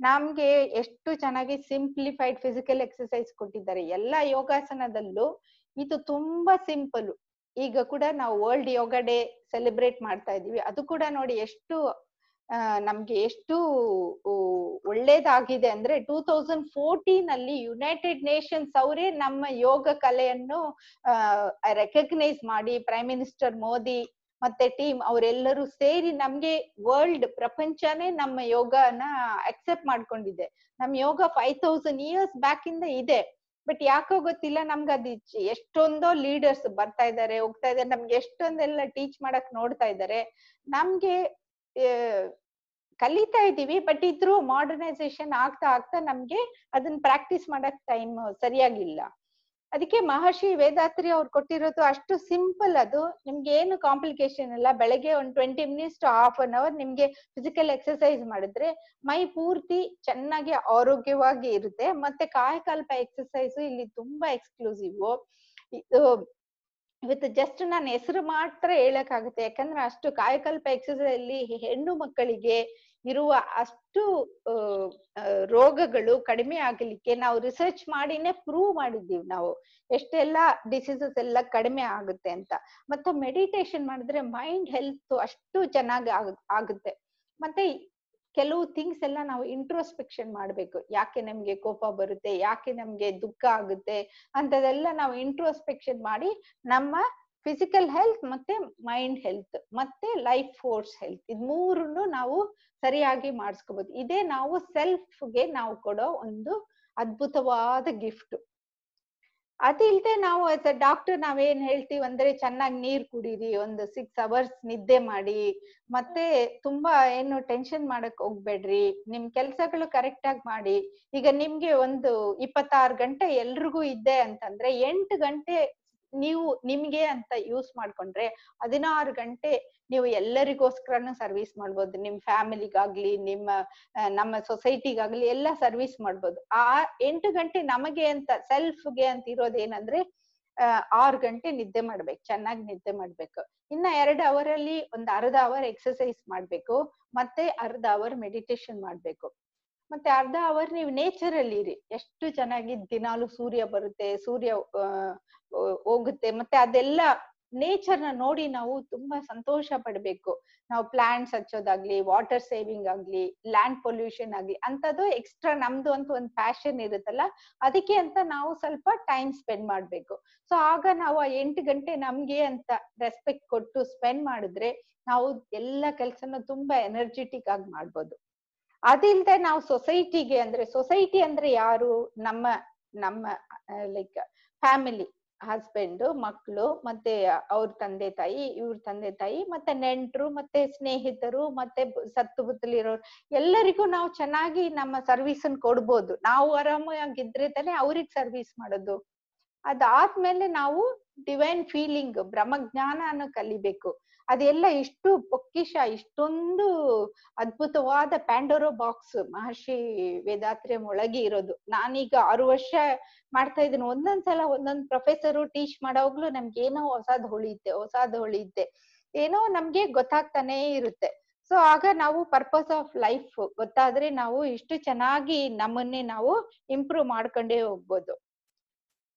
ನಮ್ಗೆ ಎಷ್ಟು ಚೆನ್ನಾಗಿ ಸಿಂಪ್ಲಿಫೈಡ್ ಫಿಸಿಕಲ್ ಎಕ್ಸಸೈಸ್ ಕೊಟ್ಟಿದ್ದಾರೆ. ಎಲ್ಲ ಯೋಗಾಸನದಲ್ಲೂ ಇದು ತುಂಬಾ ಸಿಂಪಲ್ ಈಗ ಕೂಡ ನಾವು ವರ್ಲ್ಡ್ ಯೋಗ ಡೇ ಸೆಲೆಬ್ರೇಟ್ ಮಾಡ್ತಾ ಇದೀವಿ ಅದು ಕೂಡ ನೋಡಿ ಎಷ್ಟು ನಮ್ಗೆ ಎಷ್ಟು ಒಳ್ಳೇದಾಗಿದೆ ಅಂದ್ರೆ ಟೂ ತೌಸಂಡ್ ಫೋರ್ಟೀನ್ ಅಲ್ಲಿ ಯುನೈಟೆಡ್ ನೇಷನ್ಸ್ ಅವರೇ ನಮ್ಮ ಯೋಗ ಕಲೆಯನ್ನು ರೆಕಗ್ನೈಸ್ ಮಾಡಿ ಪ್ರೈಮ್ ಮಿನಿಸ್ಟರ್ ಮೋದಿ ಮತ್ತೆ ಟೀಮ್ ಅವರೆಲ್ಲರೂ ಸೇರಿ ನಮ್ಗೆ ವರ್ಲ್ಡ್ ಪ್ರಪಂಚನೇ ನಮ್ಮ ಯೋಗನ ಅಕ್ಸೆಪ್ಟ್ ಮಾಡ್ಕೊಂಡಿದೆ. ನಮ್ yoga five thousand years back ಇಂದ ಇದೆ. ಬಟ್ ಯಾಕೋ ಗೊತ್ತಿಲ್ಲ, ನಮ್ಗೆ ಅದು ಎಷ್ಟೊಂದೋ ಲೀಡರ್ಸ್ ಬರ್ತಾ ಇದಾರೆ, ಹೋಗ್ತಾ ಇದಾರೆ, ನಮ್ಗೆ ಎಷ್ಟೊಂದೆಲ್ಲ ಟೀಚ್ ಮಾಡಕ್ ನೋಡ್ತಾ ಇದಾರೆ. ನಮ್ಗೆ ಕಲಿತಾ ಇದೀವಿ ಬಟ್ ಇದ್ರೂ ಮಾಡರ್ನೈಸೇಷನ್ ಆಗ್ತಾ ಆಗ್ತಾ ನಮ್ಗೆ ಅದನ್ನ ಪ್ರಾಕ್ಟೀಸ್ ಮಾಡಕ್ ಟೈಮ್ ಸರಿಯಾಗಿಲ್ಲ. ಅದಕ್ಕೆ ಮಹರ್ಷಿ ವೇದಾತ್ರಿ ಅವ್ರು ಕೊಟ್ಟಿರೋದು ಅಷ್ಟು ಸಿಂಪಲ್ ಅದು. ನಿಮ್ಗೆ ಏನು ಕಾಂಪ್ಲಿಕೇಶನ್ ಇಲ್ಲ. ಬೆಳಗ್ಗೆ ಒಂದ್ twenty minutes to half an hour ನಿಮ್ಗೆ ಫಿಸಿಕಲ್ ಎಕ್ಸರ್ಸೈಸ್ ಮಾಡಿದ್ರೆ ಮೈ ಪೂರ್ತಿ ಚೆನ್ನಾಗಿ ಆರೋಗ್ಯವಾಗಿ ಇರುತ್ತೆ. ಮತ್ತೆ ಕಾಯಕಲ್ಪ ಎಕ್ಸರ್ಸೈಸ್ ಇಲ್ಲಿ ತುಂಬಾ ಎಕ್ಸ್ಕ್ಲೂಸಿವ್ ಇದು ಇವತ್ತು ಜಸ್ಟ್ ನಾನು ಹೆಸರು ಮಾತ್ರ ಹೇಳಕ್ ಆಗುತ್ತೆ ಯಾಕಂದ್ರೆ ಅಷ್ಟು ಕಾಯಕಲ್ಪ ಎಕ್ಸರ್ಸೈಸ್ ಅಲ್ಲಿ ಹೆಣ್ಣು ಮಕ್ಕಳಿಗೆ ಇರುವ ಅಷ್ಟು ರೋಗಗಳು ಕಡಿಮೆ ಆಗಲಿಕ್ಕೆ ನಾವು ರಿಸರ್ಚ್ ಮಾಡಿನೇ ಪ್ರೂವ್ ಮಾಡಿದ್ದೀವಿ ನಾವು. ಎಷ್ಟೆಲ್ಲ ಡಿಸೀಸಸ್ ಎಲ್ಲ ಕಡಿಮೆ ಆಗುತ್ತೆ ಅಂತ. ಮತ್ತೆ ಮೆಡಿಟೇಷನ್ ಮಾಡಿದ್ರೆ ಮೈಂಡ್ ಹೆಲ್ತ್ ಅಷ್ಟು ಚೆನ್ನಾಗಿ ಆಗ- ಆಗುತ್ತೆ. ಮತ್ತೆ ಕೆಲವು ಥಿಂಗ್ಸ್ ಎಲ್ಲ ನಾವು ಇಂಟ್ರೋಸ್ಪೆಕ್ಷನ್ ಮಾಡ್ಬೇಕು. ಯಾಕೆ ನಮ್ಗೆ ಕೋಪ ಬರುತ್ತೆ? ಯಾಕೆ ನಮ್ಗೆ ದುಃಖ ಆಗುತ್ತೆ? ಅಂತದೆಲ್ಲ ನಾವು ಇಂಟ್ರೋಸ್ಪೆಕ್ಷನ್ ಮಾಡಿ ನಮ್ಮ ಫಿಸಿಕಲ್ ಹೆಲ್ತ್ ಮತ್ತೆ ಮೈಂಡ್ ಹೆಲ್ತ್ ಮತ್ತೆ ಲೈಫ್ ಫೋರ್ಸ್ ಹೆಲ್ತ್ ಇದ್ ಮೂರನ್ನು ನಾವು ಸರಿಯಾಗಿ ಮಾಡಿಸ್ಕೋಬಹುದು ಇದೇ ನಾವು ಸೆಲ್ಫ್ಗೆ ನಾವು ಕೊಡೋ ಒಂದು ಅದ್ಭುತವಾದ ಗಿಫ್ಟ್ ಅದಿಲ್ದೆ ನಾವು ಆಸ್ ಅ ಡಾಕ್ಟರ್ ನಾವೇನ್ ಹೇಳ್ತೀವಿ ಅಂದ್ರೆ ಚೆನ್ನಾಗಿ ನೀರ್ ಕುಡೀರಿ, ಒಂದು ಸಿಕ್ಸ್ ಅವರ್ಸ್ ನಿದ್ದೆ ಮಾಡಿ, ಮತ್ತೆ ತುಂಬಾ ಏನು ಟೆನ್ಷನ್ ಮಾಡಕ್ ಹೋಗ್ಬೇಡ್ರಿ, ನಿಮ್ ಕೆಲ್ಸಗಳು ಕರೆಕ್ಟ್ ಆಗಿ ಮಾಡಿ. ಈಗ ನಿಮ್ಗೆ ಒಂದು ಇಪ್ಪತ್ತಾರು ಗಂಟೆ ಎಲ್ರಿಗೂ ಇದ್ದೆ ಅಂತಂದ್ರೆ ಎಂಟು ಗಂಟೆ ನೀವು ನಿಮ್ಗೆ ಅಂತ ಯೂಸ್ ಮಾಡ್ಕೊಂಡ್ರೆ ಹದಿನಾರು ಗಂಟೆ ನೀವು ಎಲ್ಲರಿಗೋಸ್ಕರನು ಸರ್ವಿಸ್ ಮಾಡ್ಬೋದು. ನಿಮ್ ಫ್ಯಾಮಿಲಿಗಾಗ್ಲಿ ನಿಮ್ಮ ನಮ್ಮ ಸೊಸೈಟಿಗಾಗ್ಲಿ ಎಲ್ಲ ಸರ್ವಿಸ್ ಮಾಡ್ಬೋದು. ಆ ಎಂಟು ಗಂಟೆ ನಮಗೆ ಅಂತ ಸೆಲ್ಫ್ಗೆ ಅಂತ ಇರೋದೇನಂದ್ರೆ ಆ, ಆರು ಗಂಟೆ ನಿದ್ದೆ ಮಾಡ್ಬೇಕು ಚೆನ್ನಾಗಿ ನಿದ್ದೆ ಮಾಡ್ಬೇಕು. ಇನ್ನ ಎರಡು ಅವರ್ ಅಲ್ಲಿ ಒಂದ್ ಅರ್ಧ ಅವರ್ ಎಕ್ಸಸೈಸ್ ಮಾಡ್ಬೇಕು ಮತ್ತೆ ಅರ್ಧ ಅವರ್ ಮೆಡಿಟೇಷನ್ ಮಾಡ್ಬೇಕು. ಮತ್ತೆ ಅರ್ಧ ಅವರ್ ನೀವು ನೇಚರ್ ಅಲ್ಲಿ ಇರಿ. ಎಷ್ಟು ಚೆನ್ನಾಗಿ ದಿನಾಲು ಸೂರ್ಯ ಬರುತ್ತೆ, ಸೂರ್ಯ ಹೋಗುತ್ತೆ. ಮತ್ತೆ ಅದೆಲ್ಲ ನೇಚರ್ನ ನೋಡಿ ನಾವು ತುಂಬಾ ಸಂತೋಷ ಪಡ್ಬೇಕು. ನಾವು ಪ್ಲಾಂಟ್ಸ್ ಹಚ್ಚೋದಾಗ್ಲಿ ವಾಟರ್ ಸೇವಿಂಗ್ ಆಗ್ಲಿ ಲ್ಯಾಂಡ್ ಪೊಲ್ಯೂಷನ್ ಆಗ್ಲಿ ಅಂತದ್ದು ಎಕ್ಸ್ಟ್ರಾ ನಮ್ದು ಅಂತ ಒಂದು ಪ್ಯಾಷನ್ ಇರುತ್ತಲ್ಲ, ಅದಕ್ಕೆ ಅಂತ ನಾವು ಸ್ವಲ್ಪ ಟೈಮ್ ಸ್ಪೆಂಡ್ ಮಾಡ್ಬೇಕು. ಸೊ ಆಗ ನಾವು ಆ ಎಂಟು ಗಂಟೆ ನಮ್ಗೆ ಅಂತ ರೆಸ್ಪೆಕ್ಟ್ ಕೊಟ್ಟು ಸ್ಪೆಂಡ್ ಮಾಡಿದ್ರೆ ನಾವು ಎಲ್ಲ ಕೆಲ್ಸನ ತುಂಬಾ ಎನರ್ಜೆಟಿಕ್ ಆಗಿ ಮಾಡ್ಬೋದು. ಅದಿಲ್ದೆ ನಾವು ಸೊಸೈಟಿಗೆ ಅಂದ್ರೆ, ಸೊಸೈಟಿ ಅಂದ್ರೆ ಯಾರು? ನಮ್ಮ ನಮ್ಮ ಲೈಕ್ ಫ್ಯಾಮಿಲಿ ಹಸ್ಬೆಂಡ್ ಮಕ್ಕಳು ಮತ್ತೆ ಅವ್ರ ತಂದೆ ತಾಯಿ, ಇವ್ರ ತಂದೆ ತಾಯಿ, ಮತ್ತೆ ನೆಂಟ್ರು, ಮತ್ತೆ ಸ್ನೇಹಿತರು, ಮತ್ತೆ ಸತ್ತು ಬುತ್ತಲಿರೋರು ಎಲ್ಲರಿಗೂ ನಾವು ಚೆನ್ನಾಗಿ ನಮ್ಮ ಸರ್ವಿಸ್ ಕೊಡ್ಬೋದು. ನಾವು ಆರಾಮಾಗಿದ್ರೆ ತಾನೇ ಅವ್ರಿಗೆ ಸರ್ವಿಸ್ ಮಾಡೋದು. ಅದಾದ್ಮೇಲೆ ನಾವು ಡಿವೈನ್ ಫೀಲಿಂಗ್ ಬ್ರಹ್ಮಜ್ಞಾನ ಕಲಿಬೇಕು. ಅದೆಲ್ಲ ಇಷ್ಟು ಪೊಕ್ಕಿಶ ಇಷ್ಟೊಂದು ಅದ್ಭುತವಾದ ಪ್ಯಾಂಡೋರೋ ಬಾಕ್ಸ್ ಮಹರ್ಷಿ ವೇದಾತ್ರೆ ಒಳಗೆ ಇರೋದು. ನಾನೀಗ ಆರು ವರ್ಷ ಮಾಡ್ತಾ ಇದ್ದೀನಿ. ಒಂದೊಂದ್ಸಲ ಒಂದೊಂದ್ ಪ್ರೊಫೆಸರು ಟೀಚ್ ಮಾಡೋವಾಗ್ಲೂ ನಮ್ಗೆ ಏನೋ ಹೊಸದ್ ಹೊಳಿಯುತ್ತೆ ಹೊಸದ್ ಹೊಳಿಯುತ್ತೆ. ಏನೋ ನಮ್ಗೆ ಗೊತ್ತಾಗ್ತಾನೆ ಇರುತ್ತೆ. ಸೊ ಆಗ ನಾವು ಪರ್ಪಸ್ ಆಫ್ ಲೈಫ್ ಗೊತ್ತಾದ್ರೆ ನಾವು ಇಷ್ಟು ಚೆನ್ನಾಗಿ ನಮ್ಮನ್ನೇ ನಾವು ಇಂಪ್ರೂವ್ ಮಾಡ್ಕೊಂಡೇ ಹೋಗ್ಬೋದು.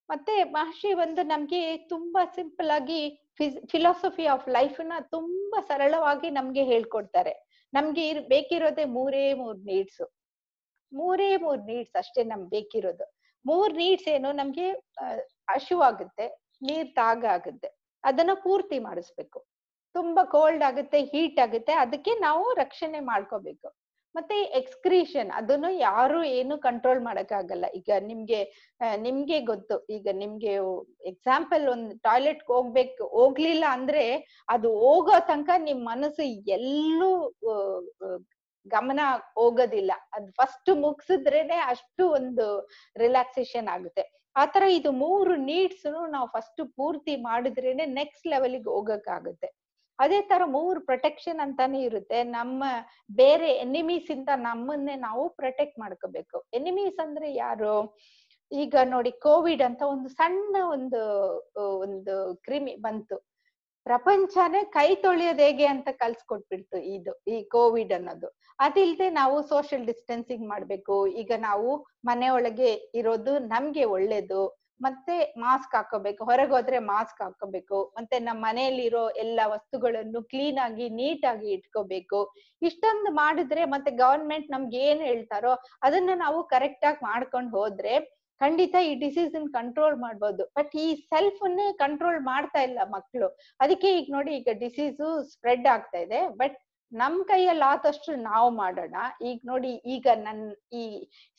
ಮತ್ತೆ ಮಹರ್ಷಿ ಒಂದು ನಮ್ಗೆ ತುಂಬಾ ಸಿಂಪಲ್ ಆಗಿ ಫಿಲಾಸಫಿ ಆಫ್ ಲೈಫ್ನ ತುಂಬಾ ಸರಳವಾಗಿ ನಮ್ಗೆ ಹೇಳ್ಕೊಡ್ತಾರೆ. ನಮ್ಗೆ ಇರ್, ಬೇಕಿರೋದೇ ಮೂರೇ ಮೂರ್ ನೀಡ್ಸ್ ಮೂರೇ ಮೂರ್ ನೀಡ್ಸ್ ಅಷ್ಟೇ ನಮ್ಗೆ ಬೇಕಿರೋದು. ಮೂರ್ ನೀಡ್ಸ್ ಏನು ನಮ್ಗೆ ಹಶುವಾಗುತ್ತೆ ನೀರ್ ತಾಗ ಆಗುತ್ತೆ, ಅದನ್ನ ಪೂರ್ತಿ ಮಾಡಿಸ್ಬೇಕು. ತುಂಬಾ ಕೋಲ್ಡ್ ಆಗುತ್ತೆ ಹೀಟ್ ಆಗುತ್ತೆ, ಅದಕ್ಕೆ ನಾವು ರಕ್ಷಣೆ ಮಾಡ್ಕೋಬೇಕು. ಮತ್ತೆ ಎಕ್ಸ್ಕ್ರೀಷನ್ ಅದನ್ನು ಯಾರು ಏನು ಕಂಟ್ರೋಲ್ ಮಾಡಕ್ಕಾಗಲ್ಲ. ಈಗ ನಿಮ್ಗೆ ನಿಮ್ಗೆ ಗೊತ್ತು. ಈಗ ನಿಮ್ಗೆ ಎಕ್ಸಾಂಪಲ್ ಒಂದು ಟಾಯ್ಲೆಟ್ ಹೋಗ್ಬೇಕು, ಹೋಗ್ಲಿಲ್ಲ ಅಂದ್ರೆ ಅದು ಹೋಗೋ ತನಕ ನಿಮ್ ಮನಸ್ಸು ಎಲ್ಲೂ ಗಮನ ಹೋಗೋದಿಲ್ಲ. ಅದ್ ಫಸ್ಟ್ ಮುಗ್ಸಿದ್ರೇನೆ ಅಷ್ಟು ಒಂದು ರಿಲ್ಯಾಕ್ಸೇಷನ್ ಆಗುತ್ತೆ. ಆತರ ಇದು ಮೂರು ನೀಡ್ಸ್ ನಾವು ಫಸ್ಟ್ ಪೂರ್ತಿ ಮಾಡಿದ್ರೇನೆ ನೆಕ್ಸ್ಟ್ ಲೆವೆಲ್ಗೆ ಹೋಗಕ್ಕಾಗುತ್ತೆ. ಅದೇ ತರ ಮೂರು ಪ್ರೊಟೆಕ್ಷನ್ ಅಂತಾನೆ ಇರುತ್ತೆ. ನಮ್ಮ ಬೇರೆ ಎನಿಮೀಸ್ ಇಂದ ನಮ್ಮನ್ನೇ ನಾವು ಪ್ರೊಟೆಕ್ಟ್ ಮಾಡ್ಕೋಬೇಕು. ಎನಿಮೀಸ್ ಅಂದ್ರೆ ಯಾರು? ಈಗ ನೋಡಿ ಕೋವಿಡ್ ಅಂತ ಒಂದು ಸಣ್ಣ ಒಂದು ಒಂದು ಕ್ರಿಮಿ ಬಂತು. ಪ್ರಪಂಚನೇ ಕೈ ತೊಳೆಯೋದು ಹೇಗೆ ಅಂತ ಕಲ್ಸ್ಕೊಟ್ಬಿಡ್ತು ಇದು, ಈ ಕೋವಿಡ್ ಅನ್ನೋದು. ಅದಿಲ್ದೆ ನಾವು ಸೋಷಿಯಲ್ ಡಿಸ್ಟೆನ್ಸಿಂಗ್ ಮಾಡ್ಬೇಕು. ಈಗ ನಾವು ಮನೆ ಒಳಗೆ ಇರೋದು ನಮ್ಗೆ ಒಳ್ಳೇದು. ಮತ್ತೆ ಮಾಸ್ಕ್ ಹಾಕೋಬೇಕು, ಹೊರಗೆ ಹೋದ್ರೆ ಮಾಸ್ಕ್ ಹಾಕೋಬೇಕು, ಮತ್ತೆ ನಮ್ಮ ಮನೆಯಲ್ಲಿರೋ ಎಲ್ಲ ವಸ್ತುಗಳನ್ನು ಕ್ಲೀನ್ ಆಗಿ ನೀಟ್ ಆಗಿ ಇಟ್ಕೋಬೇಕು. ಇಷ್ಟೊಂದು ಮಾಡಿದ್ರೆ ಮತ್ತೆ ಗವರ್ಮೆಂಟ್ ನಮ್ಗೆ ಏನ್ ಹೇಳ್ತಾರೋ ಅದನ್ನ ನಾವು ಕರೆಕ್ಟ್ ಆಗಿ ಮಾಡ್ಕೊಂಡು ಹೋದ್ರೆ ಖಂಡಿತ ಈ ಡಿಸೀಸ್ ಕಂಟ್ರೋಲ್ ಮಾಡ್ಬೋದು. ಬಟ್ ಈ ಸೆಲ್ಫ್ ಅನ್ನೇ ಕಂಟ್ರೋಲ್ ಮಾಡ್ತಾ ಇಲ್ಲ ಮಕ್ಕಳು ಅದಕ್ಕೆ ಈಗ ನೋಡಿ ಈಗ ಡಿಸೀಸು ಸ್ಪ್ರೆಡ್ ಆಗ್ತಾ ಇದೆ. ಬಟ್ ನಮ್ ಕೈಯಲ್ಲಿ ಆದಷ್ಟು ನಾವು ಮಾಡೋಣ. ಈಗ ನೋಡಿ, ಈಗ ನನ್ ಈ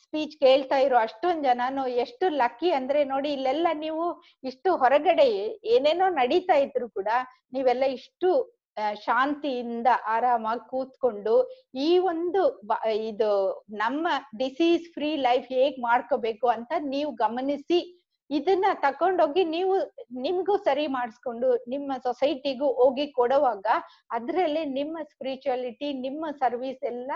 ಸ್ಪೀಚ್ ಕೇಳ್ತಾ ಇರೋ ಅಷ್ಟೊಂದ್ ಜನನು ಎಷ್ಟು ಲಕ್ಕಿ ಅಂದ್ರೆ ನೋಡಿ, ಇಲ್ಲೆಲ್ಲ ನೀವು ಇಷ್ಟು ಹೊರಗಡೆ ಏನೇನೋ ನಡೀತಾ ಇದ್ರು ಕೂಡ ನೀವೆಲ್ಲ ಇಷ್ಟು ಶಾಂತಿಯಿಂದ ಆರಾಮಾಗಿ ಕೂತ್ಕೊಂಡು ಈ ಒಂದು ಇದು ನಮ್ಮ ಡಿಸೀಸ್ ಫ್ರೀ ಲೈಫ್ ಹೇಗ್ ಮಾಡ್ಕೋಬೇಕು ಅಂತ ನೀವು ಗಮನಿಸಿ ಇದನ್ನ ತಕೊಂಡೋಗಿ ನೀವು, ನಿಮ್ಗೂ ಸರಿ ಮಾಡಿಸ್ಕೊಂಡು ನಿಮ್ಮ ಸೊಸೈಟಿಗೂ ಹೋಗಿ ಕೊಡುವಾಗ ಅದ್ರಲ್ಲಿ ನಿಮ್ಮ ಸ್ಪಿರಿಚುಯಾಲಿಟಿ ನಿಮ್ಮ ಸರ್ವಿಸ್ ಎಲ್ಲ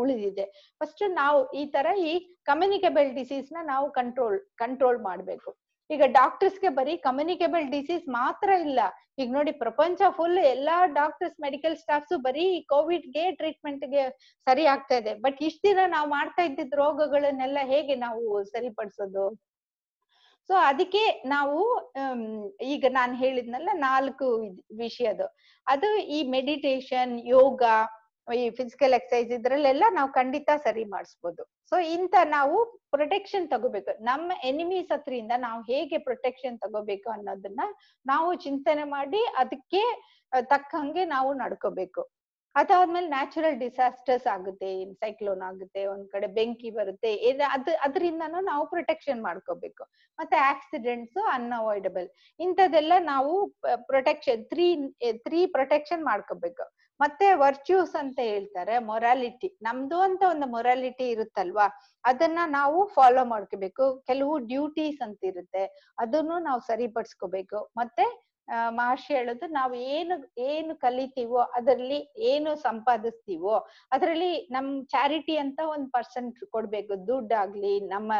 ಉಳಿದಿದೆ. ಫಸ್ಟ್ ನಾವು ಈ ತರ ಈ ಕಮ್ಯುನಿಕೇಬಲ್ ಡಿಸೀಸ್ನ ನಾವು ಕಂಟ್ರೋಲ್ ಕಂಟ್ರೋಲ್ ಮಾಡ್ಬೇಕು. ಈಗ ಡಾಕ್ಟರ್ಸ್ಗೆ ಬರೀ ಕಮ್ಯುನಿಕೇಬಲ್ ಡಿಸೀಸ್ ಮಾತ್ರ ಇಲ್ಲ. ಈಗ ನೋಡಿ ಪ್ರಪಂಚ ಫುಲ್ ಎಲ್ಲಾ ಡಾಕ್ಟರ್ಸ್ ಮೆಡಿಕಲ್ ಸ್ಟಾಫ್ಸ್ ಬರೀ ಕೋವಿಡ್ಗೆ ಟ್ರೀಟ್ಮೆಂಟ್ಗೆ ಸರಿ ಆಗ್ತಾ ಇದೆ. ಬಟ್ ಇಷ್ಟ ದಿನ ನಾವು ಮಾಡ್ತಾ ಇದ್ದಿದ್ ರೋಗಗಳನ್ನೆಲ್ಲ ಹೇಗೆ ನಾವು ಸರಿಪಡಿಸೋದು? ಸೊ ಅದಕ್ಕೆ ನಾವು ಈಗ ನಾನು ಹೇಳಿದ್ನಲ್ಲ ನಾಲ್ಕು ವಿಷಯದು ಅದು ಈ ಮೆಡಿಟೇಷನ್ ಯೋಗ, ಈ ಫಿಸಿಕಲ್ ಎಕ್ಸಸೈಸ್ ಇದ್ರಲ್ಲೆಲ್ಲ ನಾವು ಖಂಡಿತ ಸರಿ ಮಾಡಿಸ್ಬೋದು. ಸೊ ಇಂತ ನಾವು ಪ್ರೊಟೆಕ್ಷನ್ ತಗೋಬೇಕು. ನಮ್ಮ ಎನಿಮೀಸ್ ಹತ್ರಿಂದ ನಾವು ಹೇಗೆ ಪ್ರೊಟೆಕ್ಷನ್ ತಗೋಬೇಕು ಅನ್ನೋದನ್ನ ನಾವು ಚಿಂತನೆ ಮಾಡಿ ಅದಕ್ಕೆ, ತಕ್ಕಂಗೆ ನಾವು ನಡ್ಕೋಬೇಕು. ಅದಾದ್ಮೇಲೆ ನ್ಯಾಚುರಲ್ ಡಿಸಾಸ್ಟರ್ಸ್ ಆಗುತ್ತೆ ಸೈಕ್ಲೋನ್ ಆಗುತ್ತೆ, ಒಂದ್ ಕಡೆ ಬೆಂಕಿ ಬರುತ್ತೆ ಅದ್, ಅದರಿಂದನೂ ನಾವು ಪ್ರೊಟೆಕ್ಷನ್ ಮಾಡ್ಕೋಬೇಕು. ಮತ್ತೆ ಆಕ್ಸಿಡೆಂಟ್ಸ್ ಅನ್ಅವಾಯ್ಡಬಲ್ ಇಂಥದೆಲ್ಲ ನಾವು ಪ್ರೊಟೆಕ್ಷನ್ ತ್ರೀ ತ್ರೀ ಪ್ರೊಟೆಕ್ಷನ್ ಮಾಡ್ಕೋಬೇಕು. ಮತ್ತೆ ವರ್ಚ್ಯೂಸ್ ಅಂತ ಹೇಳ್ತಾರೆ ಮೊರಾಲಿಟಿ ನಮ್ದು ಅಂತ ಒಂದು ಮೊರಾಲಿಟಿ ಇರುತ್ತಲ್ವಾ? ಅದನ್ನ ನಾವು ಫಾಲೋ ಮಾಡ್ಕೋಬೇಕು. ಕೆಲವು ಡ್ಯೂಟೀಸ್ ಅಂತ ಇರುತ್ತೆ, ಅದನ್ನು ನಾವು ಸರಿಪಡಿಸ್ಕೋಬೇಕು. ಮತ್ತೆ ಮಹರ್ಷಿ ಹೇಳೋದು ನಾವು ಏನು ಏನು ಕಲಿತೀವೋ ಅದರಲ್ಲಿ ಏನು ಸಂಪಾದಿಸ್ತೀವೋ ಅದರಲ್ಲಿ ನಮ್ ಚಾರಿಟಿ ಅಂತ ಒಂದ್ ಪರ್ಸೆಂಟ್ ಕೊಡ್ಬೇಕು. ದುಡ್ಡಾಗ್ಲಿ, ನಮ್ಮ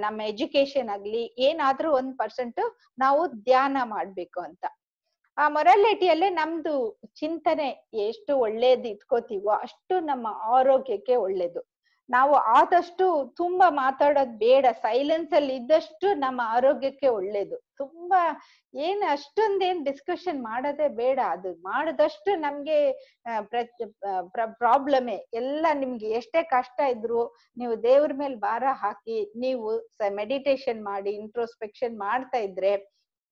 ನಮ್ಮ ಎಜುಕೇಶನ್ ಆಗ್ಲಿ ಏನಾದ್ರೂ ಒಂದ್ ಪರ್ಸೆಂಟ್ ನಾವು ಧ್ಯಾನ ಮಾಡ್ಬೇಕು ಅಂತ. ಆ ಮೊರಾಲಿಟಿಯಲ್ಲೇ ನಮ್ದು ಚಿಂತನೆ ಎಷ್ಟು ಒಳ್ಳೇದು ಇಟ್ಕೋತೀವೋ ಅಷ್ಟು ನಮ್ಮ ಆರೋಗ್ಯಕ್ಕೆ ಒಳ್ಳೇದು. ನಾವು ಆದಷ್ಟು ತುಂಬಾ ಮಾತಾಡೋದ್ ಬೇಡ. ಸೈಲೆನ್ಸ್ ಅಲ್ಲಿ ಇದ್ದಷ್ಟು ನಮ್ಮ ಆರೋಗ್ಯಕ್ಕೆ ಒಳ್ಳೇದು. ತುಂಬಾ ಏನ್ ಅಷ್ಟೊಂದೇನ್ ಡಿಸ್ಕಷನ್ ಮಾಡೋದೇ ಬೇಡ. ಅದು ಮಾಡದಷ್ಟು ನಮ್ಗೆ ಪ್ರಾಬ್ಲಮೇ ಎಲ್ಲ ನಿಮ್ಗೆ ಎಷ್ಟೇ ಕಷ್ಟ ಇದ್ರು ನೀವು ದೇವ್ರ ಮೇಲೆ ಭಾರ ಹಾಕಿ ನೀವು ಮೆಡಿಟೇಷನ್ ಮಾಡಿ ಇಂಟ್ರೋಸ್ಪೆಕ್ಷನ್ ಮಾಡ್ತಾ ಇದ್ರೆ